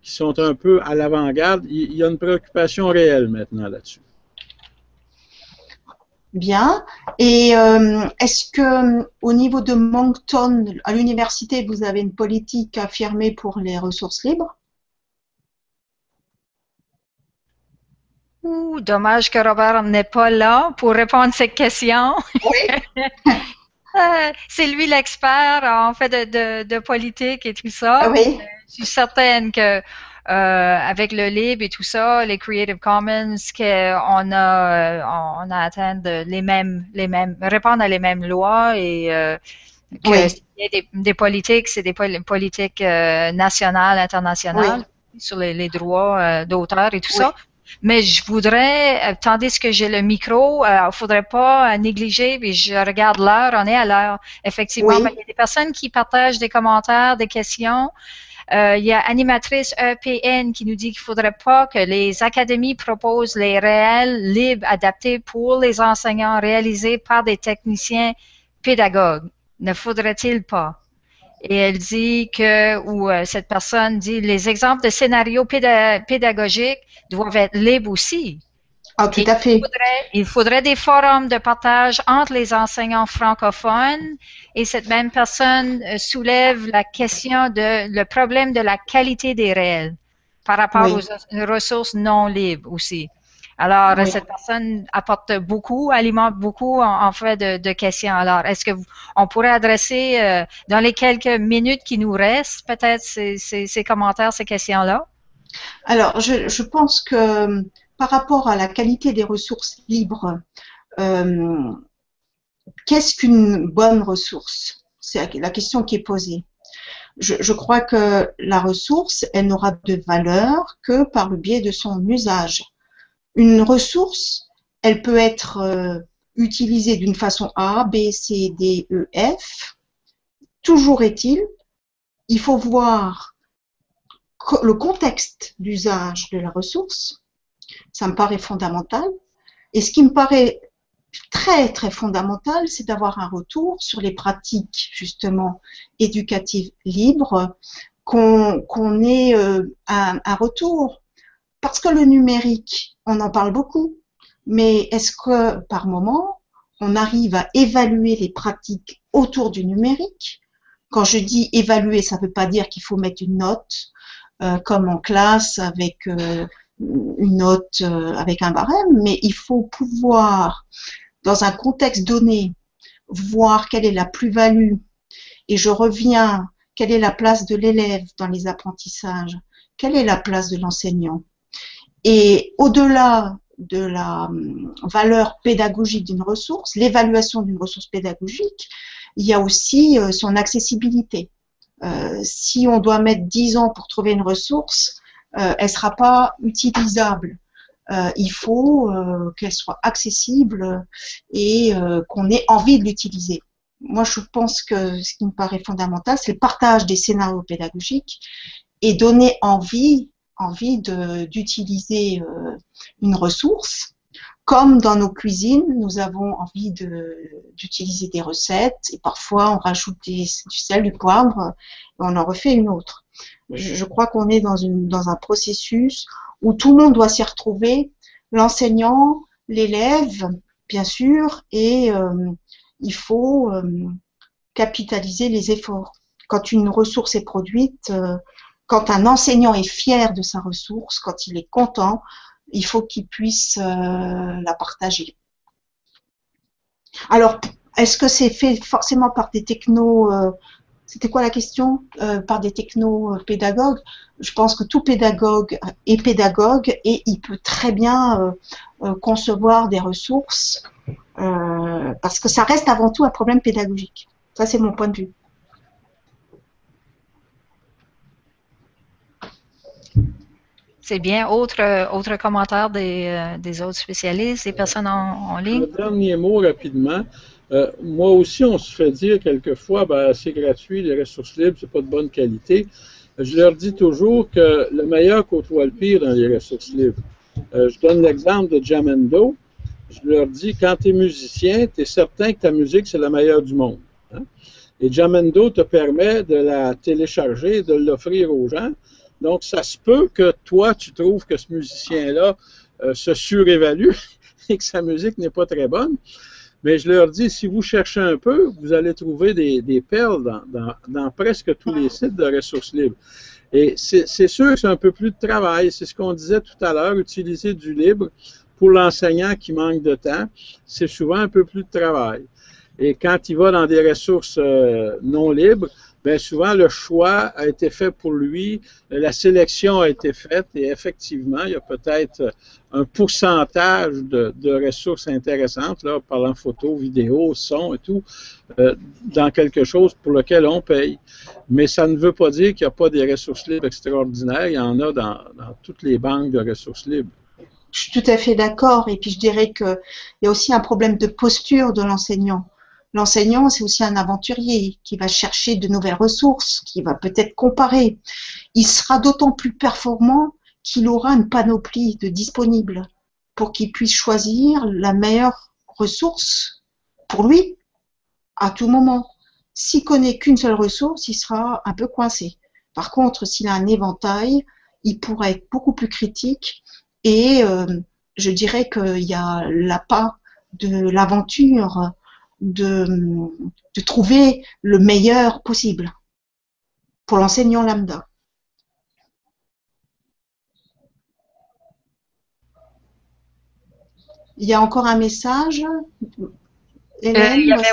sont un peu à l'avant-garde, il y a une préoccupation réelle maintenant là-dessus. Bien. Et euh, est-ce que au niveau de Moncton, à l'université, vous avez une politique affirmée pour les ressources libres? Ouh, dommage que Robert n'est pas là pour répondre à cette question. Oui. Euh, c'est lui l'expert en fait de, de, politique et tout ça. Ah oui. Je suis certaine que euh, avec le libre et tout ça, les Creative Commons, qu'on a, euh, on a atteint les mêmes, les mêmes, répondre à les mêmes lois et euh, que des, des, politiques, c'est des politiques nationales, internationales sur les, droits d'auteur et tout ça. Mais je voudrais, tandis que j'ai le micro, il ne faudrait pas négliger, puis je regarde l'heure, on est à l'heure. Effectivement, il y a des personnes qui partagent des commentaires, des questions. Euh, il y a animatrice EPN qui nous dit qu'il ne faudrait pas que les académies proposent les réels libres adaptés pour les enseignants réalisés par des techniciens pédagogues. Ne faudrait-il pas? Et elle dit que, ou euh, cette personne dit, les exemples de scénarios pédagogiques doivent être libres aussi. Ah, tout à fait. Il faudrait, des forums de partage entre les enseignants francophones et cette même personne euh, soulève la question de le problème de la qualité des réels par rapport aux ressources non libres aussi. Alors, cette personne apporte beaucoup, alimente beaucoup en, fait de, questions. Alors, est-ce que vous, on pourrait adresser euh, dans les quelques minutes qui nous restent peut-être ces, ces, commentaires, ces questions-là? Alors, je, je pense que par rapport à la qualité des ressources libres, euh, qu'est-ce qu'une bonne ressource? C'est la question qui est posée. Je, crois que la ressource, elle n'aura de valeur que par le biais de son usage. Une ressource, elle peut être euh, utilisée d'une façon A, B, C, D, E, F. Toujours est-il, il faut voir le contexte d'usage de la ressource, ça me paraît fondamental. Et ce qui me paraît très, très fondamental, c'est d'avoir un retour sur les pratiques, justement, éducatives libres, qu'on ait euh, un, retour. Parce que le numérique, on en parle beaucoup, mais est-ce que par moment, on arrive à évaluer les pratiques autour du numérique? Quand je dis évaluer, ça ne veut pas dire qu'il faut mettre une note, euh, comme en classe avec euh, une note euh, avec un barème, mais il faut pouvoir, dans un contexte donné, voir quelle est la plus-value. Et je reviens, quelle est la place de l'élève dans les apprentissages? Quelle est la place de l'enseignant? Et au-delà de la hum, valeur pédagogique d'une ressource, l'évaluation d'une ressource pédagogique, il y a aussi euh, son accessibilité. Euh, si on doit mettre 10 ans pour trouver une ressource, euh, elle ne sera pas utilisable. Euh, il faut euh, qu'elle soit accessible et qu'on ait envie de l'utiliser. Moi, je pense que ce qui me paraît fondamental, c'est le partage des scénarios pédagogiques et donner envie, envie d'utiliser une ressource comme dans nos cuisines, nous avons envie d'utiliser des recettes et parfois on rajoute du sel, du poivre et on en refait une autre. Je, crois qu'on est dans, un processus où tout le monde doit s'y retrouver, l'enseignant, l'élève, bien sûr, et euh, il faut euh, capitaliser les efforts. Quand une ressource est produite, euh, quand un enseignant est fier de sa ressource, quand il est content, il faut qu'il puisse la partager. Alors, est-ce que c'est fait forcément par des technos C'était quoi la question euh, Par des technos pédagogues Je pense que tout pédagogue est pédagogue et il peut très bien concevoir des ressources parce que ça reste avant tout un problème pédagogique. Ça, c'est mon point de vue. C'est bien. Autre, autre commentaire des, euh, des autres spécialistes, des personnes en, en ligne? Un dernier mot rapidement. Euh, moi aussi, on se fait dire quelquefois, ben, c'est gratuit, les ressources libres, c'est pas de bonne qualité. Je leur dis toujours que le meilleur côtoie le pire dans les ressources libres. Euh, je donne l'exemple de Jamendo. Je leur dis, quand tu es musicien, tu es certain que ta musique, c'est la meilleure du monde. hein. Et Jamendo te permet de la télécharger, de l'offrir aux gens. Donc, ça se peut que toi, tu trouves que ce musicien-là euh, se surévalue et que sa musique n'est pas très bonne. Mais je leur dis, si vous cherchez un peu, vous allez trouver des, des perles dans, dans- dans presque tous les sites de ressources libres. Et c'est sûr que c'est un peu plus de travail. C'est ce qu'on disait tout à l'heure, utiliser du libre pour l'enseignant qui manque de temps, c'est souvent un peu plus de travail. Et quand il va dans des ressources euh, non libres, bien souvent le choix a été fait pour lui, la sélection a été faite et effectivement, il y a peut-être un pourcentage de, ressources intéressantes, là, parlant photo, vidéo, son et tout, euh, dans quelque chose pour lequel on paye. Mais ça ne veut pas dire qu'il n'y a pas des ressources libres extraordinaires. Il y en a dans, dans toutes les banques de ressources libres. Je suis tout à fait d'accord. Et puis je dirais qu'il y a aussi un problème de posture de l'enseignant. L'enseignant, c'est aussi un aventurier qui va chercher de nouvelles ressources, qui va peut-être comparer. Il sera d'autant plus performant qu'il aura une panoplie de disponibles pour qu'il puisse choisir la meilleure ressource pour lui à tout moment. S'il connaît qu'une seule ressource, il sera un peu coincé. Par contre, s'il a un éventail, il pourra être beaucoup plus critique et euh, je dirais qu'il y a l'appât de l'aventure de, de trouver le meilleur possible pour l'enseignant lambda. Il y a encore un message. Hélène, Euh, avait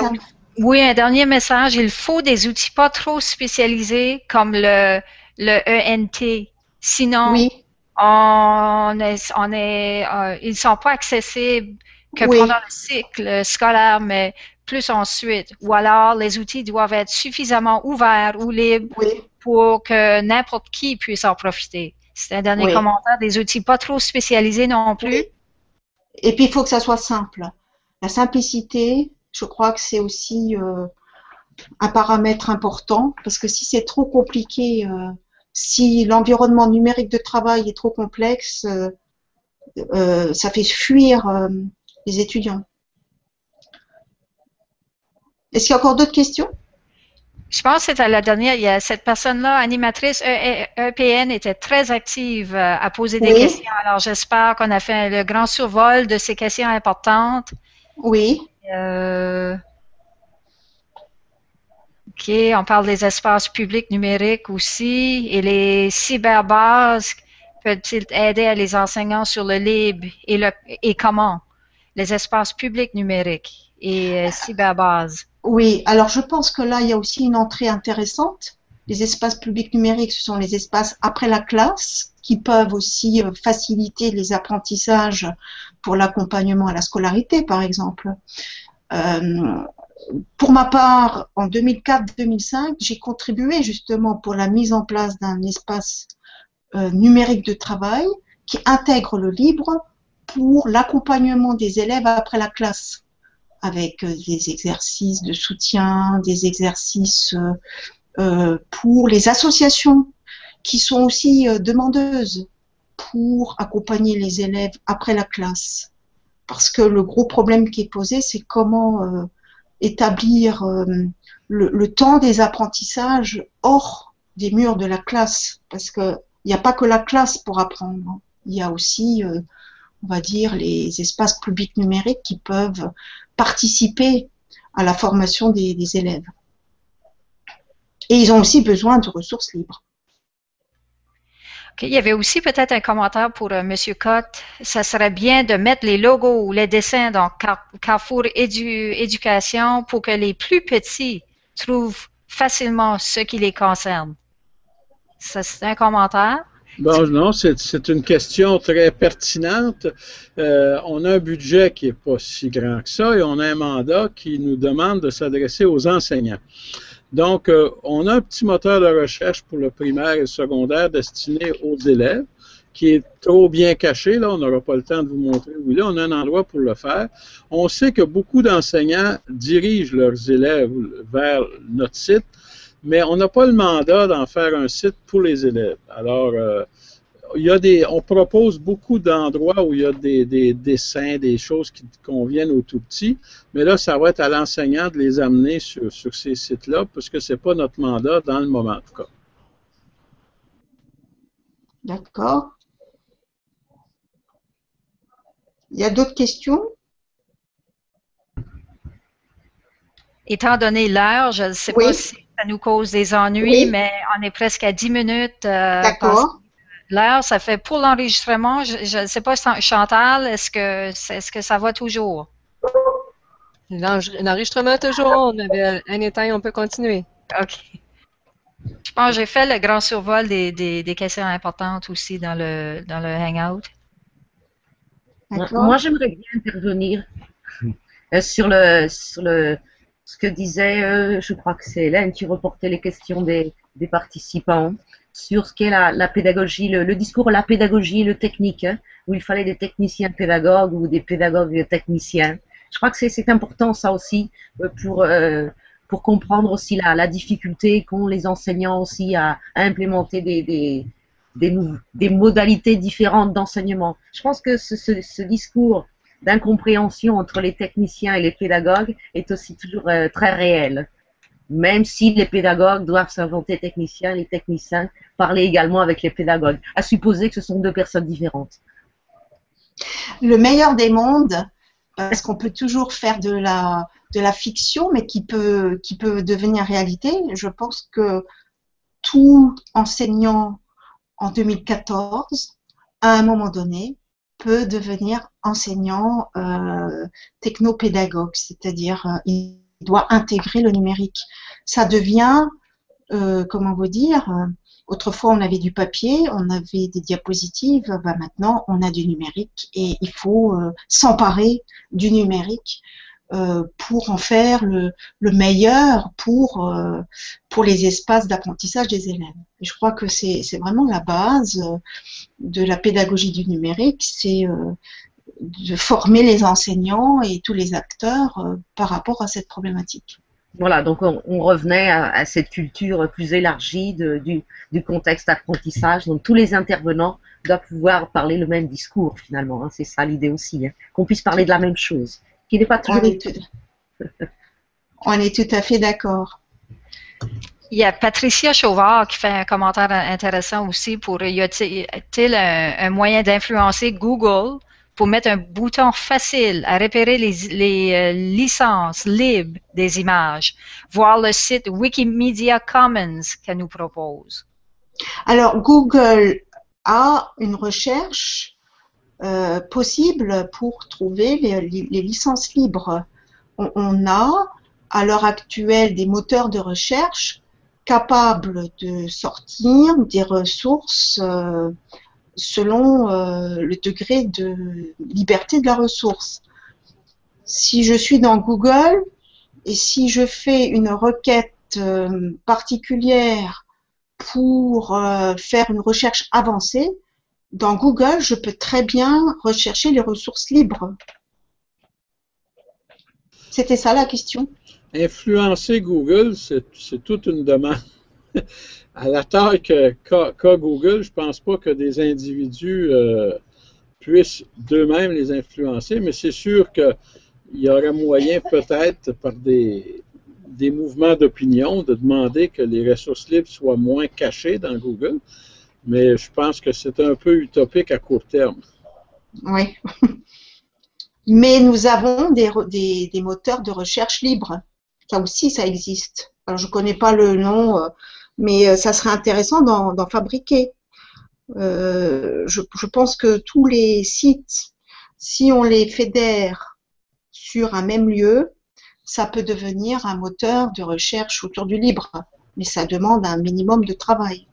Oui, un dernier message. Il faut des outils pas trop spécialisés comme le, le ENT. Sinon, oui, on est, on est, euh, ils sont pas accessibles que Oui. pendant le cycle scolaire, mais plus ensuite. Ou alors, les outils doivent être suffisamment ouverts ou libres oui, pour que n'importe qui puisse en profiter. C'est un dernier Oui. commentaire. Des outils pas trop spécialisés non plus. Et puis il faut que ça soit simple. La simplicité, je crois que c'est aussi euh, un paramètre important parce que si c'est trop compliqué, euh, si l'environnement numérique de travail est trop complexe, euh, ça fait fuir les étudiants. Est-ce qu'il y a encore d'autres questions? Je pense que c'était la dernière. Il y a cette personne-là, animatrice E- E- EPN, était très active euh, à poser des Oui. questions. Alors, j'espère qu'on a fait le grand survol de ces questions importantes. Oui, Euh, OK, on parle des espaces publics numériques aussi. Et les cyberbases peuvent-ils aider les enseignants sur le libre et, le, et comment? Les espaces publics numériques et euh, cyberbases. oui. Alors je pense que là, il y a aussi une entrée intéressante. Les espaces publics numériques, ce sont les espaces après la classe qui peuvent aussi euh, faciliter les apprentissages pour l'accompagnement à la scolarité, par exemple. Euh, pour ma part, en 2004-2005, j'ai contribué justement pour la mise en place d'un espace numérique de travail qui intègre le libre pour l'accompagnement des élèves après la classe, avec euh, des exercices de soutien, des exercices euh, euh, pour les associations qui sont aussi demandeuses pour accompagner les élèves après la classe. Parce que le gros problème qui est posé, c'est comment établir le, temps des apprentissages hors des murs de la classe. Parce qu'il n'y a pas que la classe pour apprendre. Il y a aussi, on va dire, les espaces publics numériques qui peuvent participer à la formation des, élèves. Et ils ont aussi besoin de ressources libres. OK, Il y avait aussi peut-être un commentaire pour euh, M. Cotte. Ça serait bien de mettre les logos ou les dessins dans Car- Carrefour Édu- Éducation pour que les plus petits trouvent facilement ce qui les concerne. Ça, c'est un commentaire. Bon, non, c'est une question très pertinente. Euh, on a un budget qui n'est pas si grand que ça et on a un mandat qui nous demande de s'adresser aux enseignants. Donc, euh, on a un petit moteur de recherche pour le primaire et le secondaire destiné aux élèves qui est trop bien caché. Là, on n'aura pas le temps de vous montrer où il est. On a un endroit pour le faire. On sait que beaucoup d'enseignants dirigent leurs élèves vers notre site, mais on n'a pas le mandat d'en faire un site pour les élèves. Alors, euh, il y a des, on propose beaucoup d'endroits où il y a des, dessins, des choses qui conviennent aux tout petits, mais là, ça va être à l'enseignant de les amener sur, ces sites-là, parce que ce n'est pas notre mandat dans le moment, en tout cas. D'accord. Il y a d'autres questions? Étant donné l'heure, je ne sais pas si ça nous cause des ennuis, mais on est presque à 10 minutes. Euh, D'accord. L'heure, ça fait pour l'enregistrement, je ne sais pas, Chantal, est-ce que, que ça va toujours? L'enregistrement toujours on avait anytime, on peut continuer. OK. Je pense que j'ai fait le grand survol des, des, questions importantes aussi dans le, dans le Hangout. Moi, j'aimerais bien intervenir euh, sur, le, sur le, ce que disait, euh, je crois que c'est Hélène qui reportait les questions des, participants sur ce qu'est la, pédagogie, le, discours la pédagogie le technique, hein, où il fallait des techniciens pédagogues ou des pédagogues techniciens. Je crois que c'est important ça aussi euh, pour, euh, pour comprendre aussi la, difficulté qu'ont les enseignants aussi à, implémenter des, des, modalités différentes d'enseignement. Je pense que ce, discours d'incompréhension entre les techniciens et les pédagogues est aussi toujours euh, très réel même si les pédagogues doivent s'inventer techniciens, les techniciens parler également avec les pédagogues, à supposer que ce sont deux personnes différentes. Le meilleur des mondes, parce qu'on peut toujours faire de la, de la fiction, mais qui peut, qui peut devenir réalité? Je pense que tout enseignant en 2014, à un moment donné, peut devenir enseignant euh, technopédagogue, c'est-à-dire euh, doit intégrer le numérique. Ça devient, euh, comment vous dire, autrefois on avait du papier, on avait des diapositives, bah, maintenant on a du numérique et il faut s'emparer du numérique pour en faire le, meilleur pour, pour les espaces d'apprentissage des élèves. je crois que c'est vraiment la base de la pédagogie du numérique, c'est de former les enseignants et tous les acteurs euh, par rapport à cette problématique. Voilà, donc on, revenait à, cette culture plus élargie du, contexte d'apprentissage. Donc tous les intervenants doivent pouvoir parler le même discours finalement. Hein. c'est ça l'idée aussi, hein. qu'on puisse parler de la même chose, qui n'est pas toujours. On est tout, on est tout à fait d'accord. Il y a Patricia Chauvard qui fait un commentaire intéressant aussi pour y a-t-il un moyen d'influencer Google pour mettre un bouton facile à repérer les, euh, licences libres des images, voir le site Wikimedia Commons qu'elle nous propose? Alors, Google a une recherche euh, possible pour trouver les, licences libres. On, a à l'heure actuelle des moteurs de recherche capables de sortir des ressources euh, selon euh, le degré de liberté de la ressource. Si je suis dans Google et si je fais une requête euh, particulière pour euh, faire une recherche avancée, dans Google, je peux très bien rechercher les ressources libres. C'était ça la question. Influencer Google, c'est toute une demande à la taille qu'a Google, je ne pense pas que des individus euh, puissent d'eux-mêmes les influencer, mais c'est sûr qu'il y aurait moyen peut-être par des, des mouvements d'opinion de demander que les ressources libres soient moins cachées dans Google, mais je pense que c'est un peu utopique à court terme. Oui. Mais nous avons des, moteurs de recherche libres. Ça aussi, ça existe. Alors, je ne connais pas le nom. Euh, mais euh, ça serait intéressant d'en fabriquer. Euh, je, pense que tous les sites, si on les fédère sur un même lieu, ça peut devenir un moteur de recherche autour du libre, mais ça demande un minimum de travail.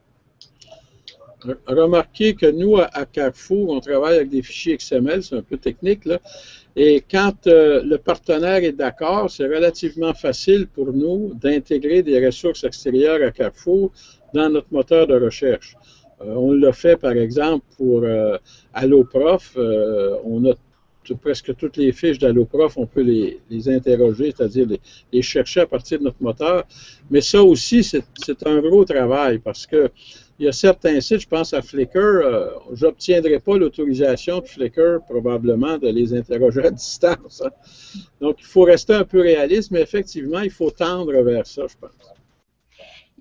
Remarquez que nous, à Carrefour, on travaille avec des fichiers XML, c'est un peu technique, là, et quand euh, le partenaire est d'accord, c'est relativement facile pour nous d'intégrer des ressources extérieures à Carrefour dans notre moteur de recherche. on l'a fait, par exemple, pour Alloprof. on a presque toutes les fiches d'Alloprof, on peut les, interroger, c'est-à-dire les, chercher à partir de notre moteur. Mais ça aussi, c'est un gros travail parce que il y a certains sites, je pense à Flickr, euh, je n'obtiendrai pas l'autorisation de Flickr probablement de les interroger à distance. Hein. Donc, il faut rester un peu réaliste, mais effectivement, il faut tendre vers ça, je pense.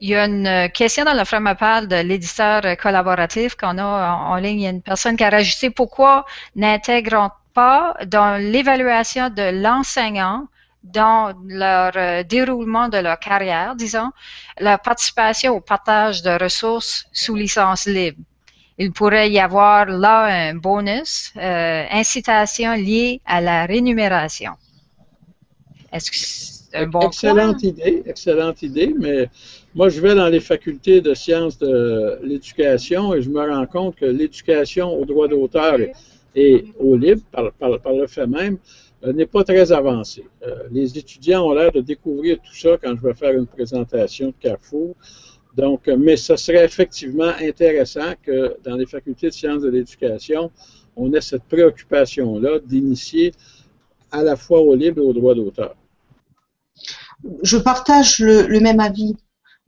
Il y a une question dans le Framapal de l'éditeur collaboratif qu'on a en, ligne. Il y a une personne qui a rajouté pourquoi n'intégrons pas dans l'évaluation de l'enseignant dans leur euh, déroulement de leur carrière, disons, la participation au partage de ressources sous licence libre. Il pourrait y avoir là un bonus, euh, incitation liée à la rémunération. Est-ce que c'est un bon Excellente idée, excellente idée, mais moi je vais dans les facultés de sciences de l'éducation et je me rends compte que l'éducation au droit d'auteur et au libre, par, le fait même, euh, n'est pas très avancé. Euh, les étudiants ont l'air de découvrir tout ça quand je vais faire une présentation de Carrefour. Donc, euh, mais ce serait effectivement intéressant que dans les facultés de sciences de l'éducation, on ait cette préoccupation-là d'initier à la fois au libre et au droit d'auteur. Je partage le, même avis,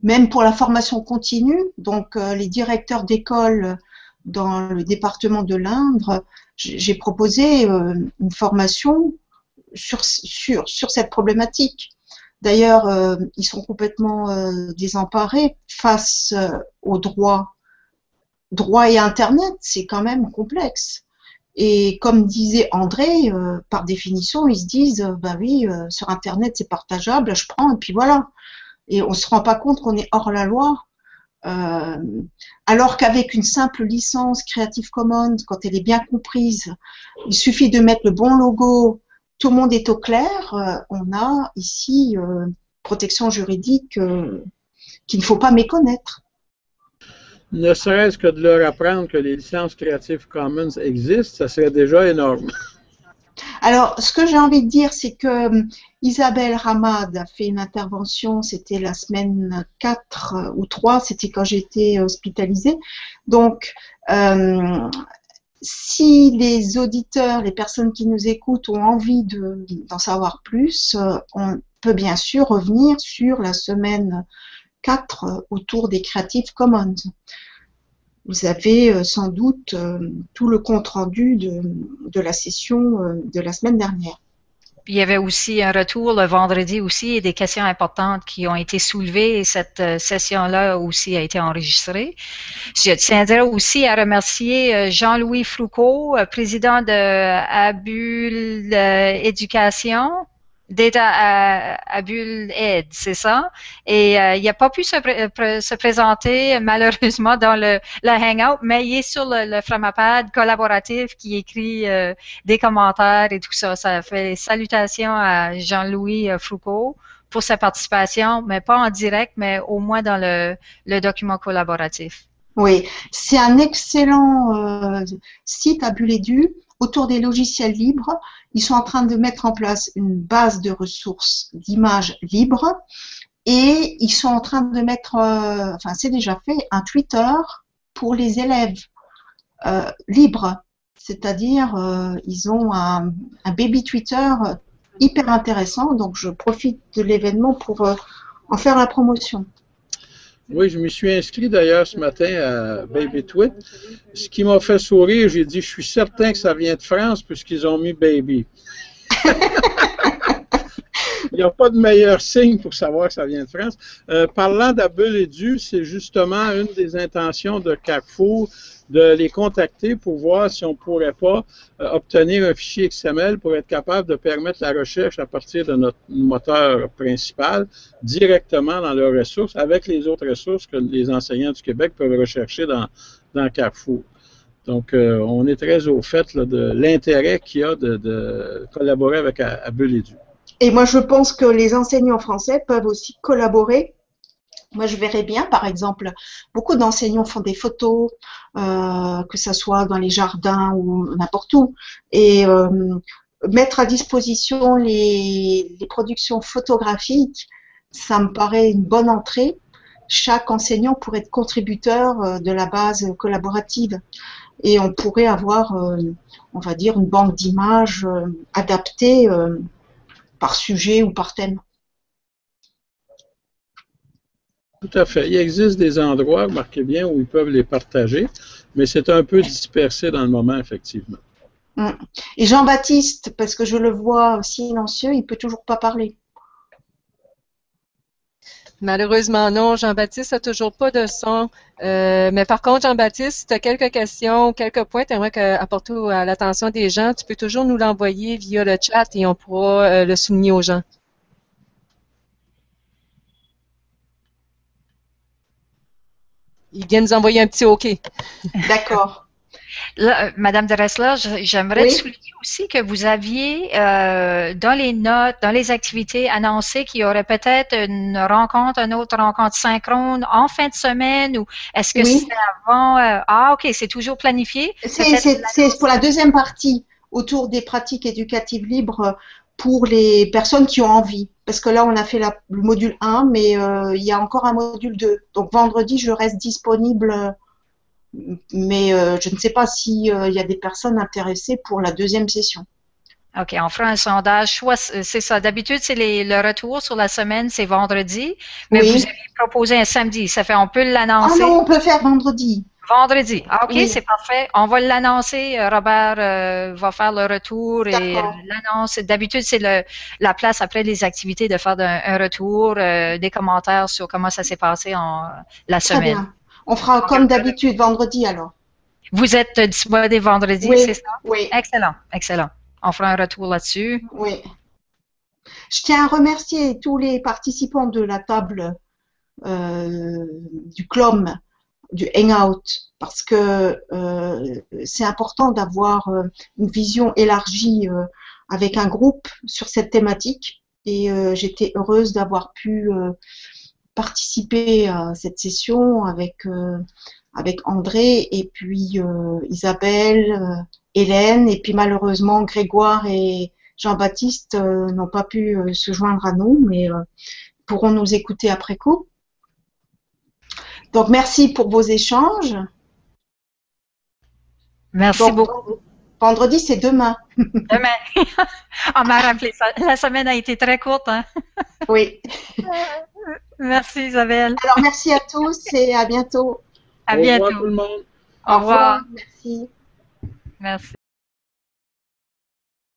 même pour la formation continue. Donc, les directeurs d'école dans le département de l'Indre, j'ai proposé une formation sur, sur, sur cette problématique. D'ailleurs, euh, ils sont complètement euh, désemparés face euh, au droit. Droit et Internet, c'est quand même complexe. Et comme disait André, par définition, ils se disent, bah oui, sur Internet, c'est partageable, je prends, et puis voilà. Et on ne se rend pas compte qu'on est hors la loi. Alors qu'avec une simple licence Creative Commons, quand elle est bien comprise, il suffit de mettre le bon logo, tout le monde est au clair. Euh, on a ici euh, protection juridique euh, qu'il ne faut pas méconnaître. Ne serait-ce que de leur apprendre que les licences Creative Commons existent, ça serait déjà énorme. Alors, ce que j'ai envie de dire, c'est que Isabelle Ramad a fait une intervention, c'était la semaine 4 ou 3, c'était quand j'étais hospitalisée. Donc, si les auditeurs, les personnes qui nous écoutent ont envie d'en savoir plus, euh, on peut bien sûr revenir sur la semaine 4 autour des Creative Commons. Vous avez euh, sans doute euh, tout le compte-rendu de, la session de la semaine dernière. Il y avait aussi un retour le vendredi aussi et des questions importantes qui ont été soulevées et cette euh, session-là aussi a été enregistrée. Je tiendrai aussi à remercier euh, Jean-Louis Froucault, euh, président de Abul Éducation, Data à, Bulle Ed, c'est ça? Et euh, il n'a pas pu se, se, présenter malheureusement dans le, Hangout, mais il est sur le, Framapad collaboratif qui écrit euh, des commentaires et tout ça. Ça fait salutations à Jean-Louis euh, Foucault pour sa participation, mais pas en direct, mais au moins dans le, document collaboratif. Oui, c'est un excellent site à Bulle autour des logiciels libres. Ils sont en train de mettre en place une base de ressources d'images libres et ils sont en train de mettre, euh, enfin c'est déjà fait, un Twitter pour les élèves euh, libres. C'est-à-dire, euh, ils ont un, baby Twitter hyper intéressant. Donc, je profite de l'événement pour en faire la promotion. Oui, je me suis inscrit d'ailleurs ce matin à Baby Tweet. Ce qui m'a fait sourire, j'ai dit, je suis certain que ça vient de France puisqu'ils ont mis Baby. Il n'y a pas de meilleur signe pour savoir que ça vient de France. Euh, parlant d'Abel et Du, c'est justement une des intentions de Carrefour de les contacter pour voir si on ne pourrait pas euh, obtenir un fichier XML pour être capable de permettre la recherche à partir de notre moteur principal directement dans leurs ressources avec les autres ressources que les enseignants du Québec peuvent rechercher dans, dans Carrefour. Donc, euh, on est très au fait de l'intérêt qu'il y a de, collaborer avec et Et moi, je pense que les enseignants français peuvent aussi collaborer moi, je verrais bien, par exemple, beaucoup d'enseignants font des photos, euh, que ce soit dans les jardins ou n'importe où, et euh, mettre à disposition les, productions photographiques, ça me paraît une bonne entrée. chaque enseignant pourrait être contributeur euh, de la base collaborative et on pourrait avoir, euh, on va dire, une banque d'images euh, adaptée euh, par sujet ou par thème. Tout à fait. Il existe des endroits, remarquez bien, où ils peuvent les partager, mais c'est un peu dispersé dans le moment, effectivement. Mm. Et Jean-Baptiste, parce que je le vois silencieux, il peut toujours pas parler. Malheureusement, non. Jean-Baptiste n'a toujours pas de son. Euh, mais par contre, Jean-Baptiste, si tu as quelques questions, quelques points, tu aimerais apporter à l'attention des gens, tu peux toujours nous l'envoyer via le chat et on pourra euh, le souligner aux gens. Il vient nous envoyer un petit OK. D'accord. Là, euh, Madame Dressler, je- j'aimerais Oui. souligner aussi que vous aviez euh, dans les notes, dans les activités annoncé qu'il y aurait peut-être une rencontre, une autre rencontre synchrone en fin de semaine ou est-ce que Oui. c'est avant euh, Ah, ok, c'est toujours planifié. C'est pour la deuxième partie autour des pratiques éducatives libres pour les personnes qui ont envie. Parce que là, on a fait la- le module 1, mais euh, il y a encore un module 2. Donc vendredi, je reste disponible, euh, mais euh, je ne sais pas s'il y a des personnes intéressées pour la deuxième session. OK, on fera un sondage. C'est ça. D'habitude, c'est le retour sur la semaine, c'est vendredi, mais Oui. vous avez proposé un samedi. Ça fait, on peut Ah l'annoncer non, on peut faire vendredi. Vendredi. Ah, OK, Oui. c'est parfait. On va l'annoncer. Euh, Robert euh, va faire le retour et l'annonce. D'habitude, c'est la place après les activités de faire un, un retour, euh, des commentaires sur comment ça s'est passé en la Très semaine. bien. On fera comme d'habitude vendredi alors. Vous êtes disponible vendredi, Oui. c'est ça? Oui, Excellent, excellent. On fera un retour là-dessus. oui. Je tiens à remercier tous les participants de la table euh, du CLOM, du Hangout, parce que euh, c'est important d'avoir euh, une vision élargie euh, avec un groupe sur cette thématique. Et euh, j'étais heureuse d'avoir pu euh, participer à cette session avec, euh, avec André et puis Isabelle, Hélène, et puis malheureusement Grégoire et Jean-Baptiste n'ont pas pu se joindre à nous, mais pourront nous écouter après coup. Donc merci pour vos échanges. Merci Donc, beaucoup. Vendredi, c'est demain. Demain. On m'a rappelé ça. La semaine a été très courte. Hein? Oui. Merci Isabelle. Alors merci à tous et à bientôt. À Au revoir bientôt. tout le monde. Au revoir. Merci. Merci.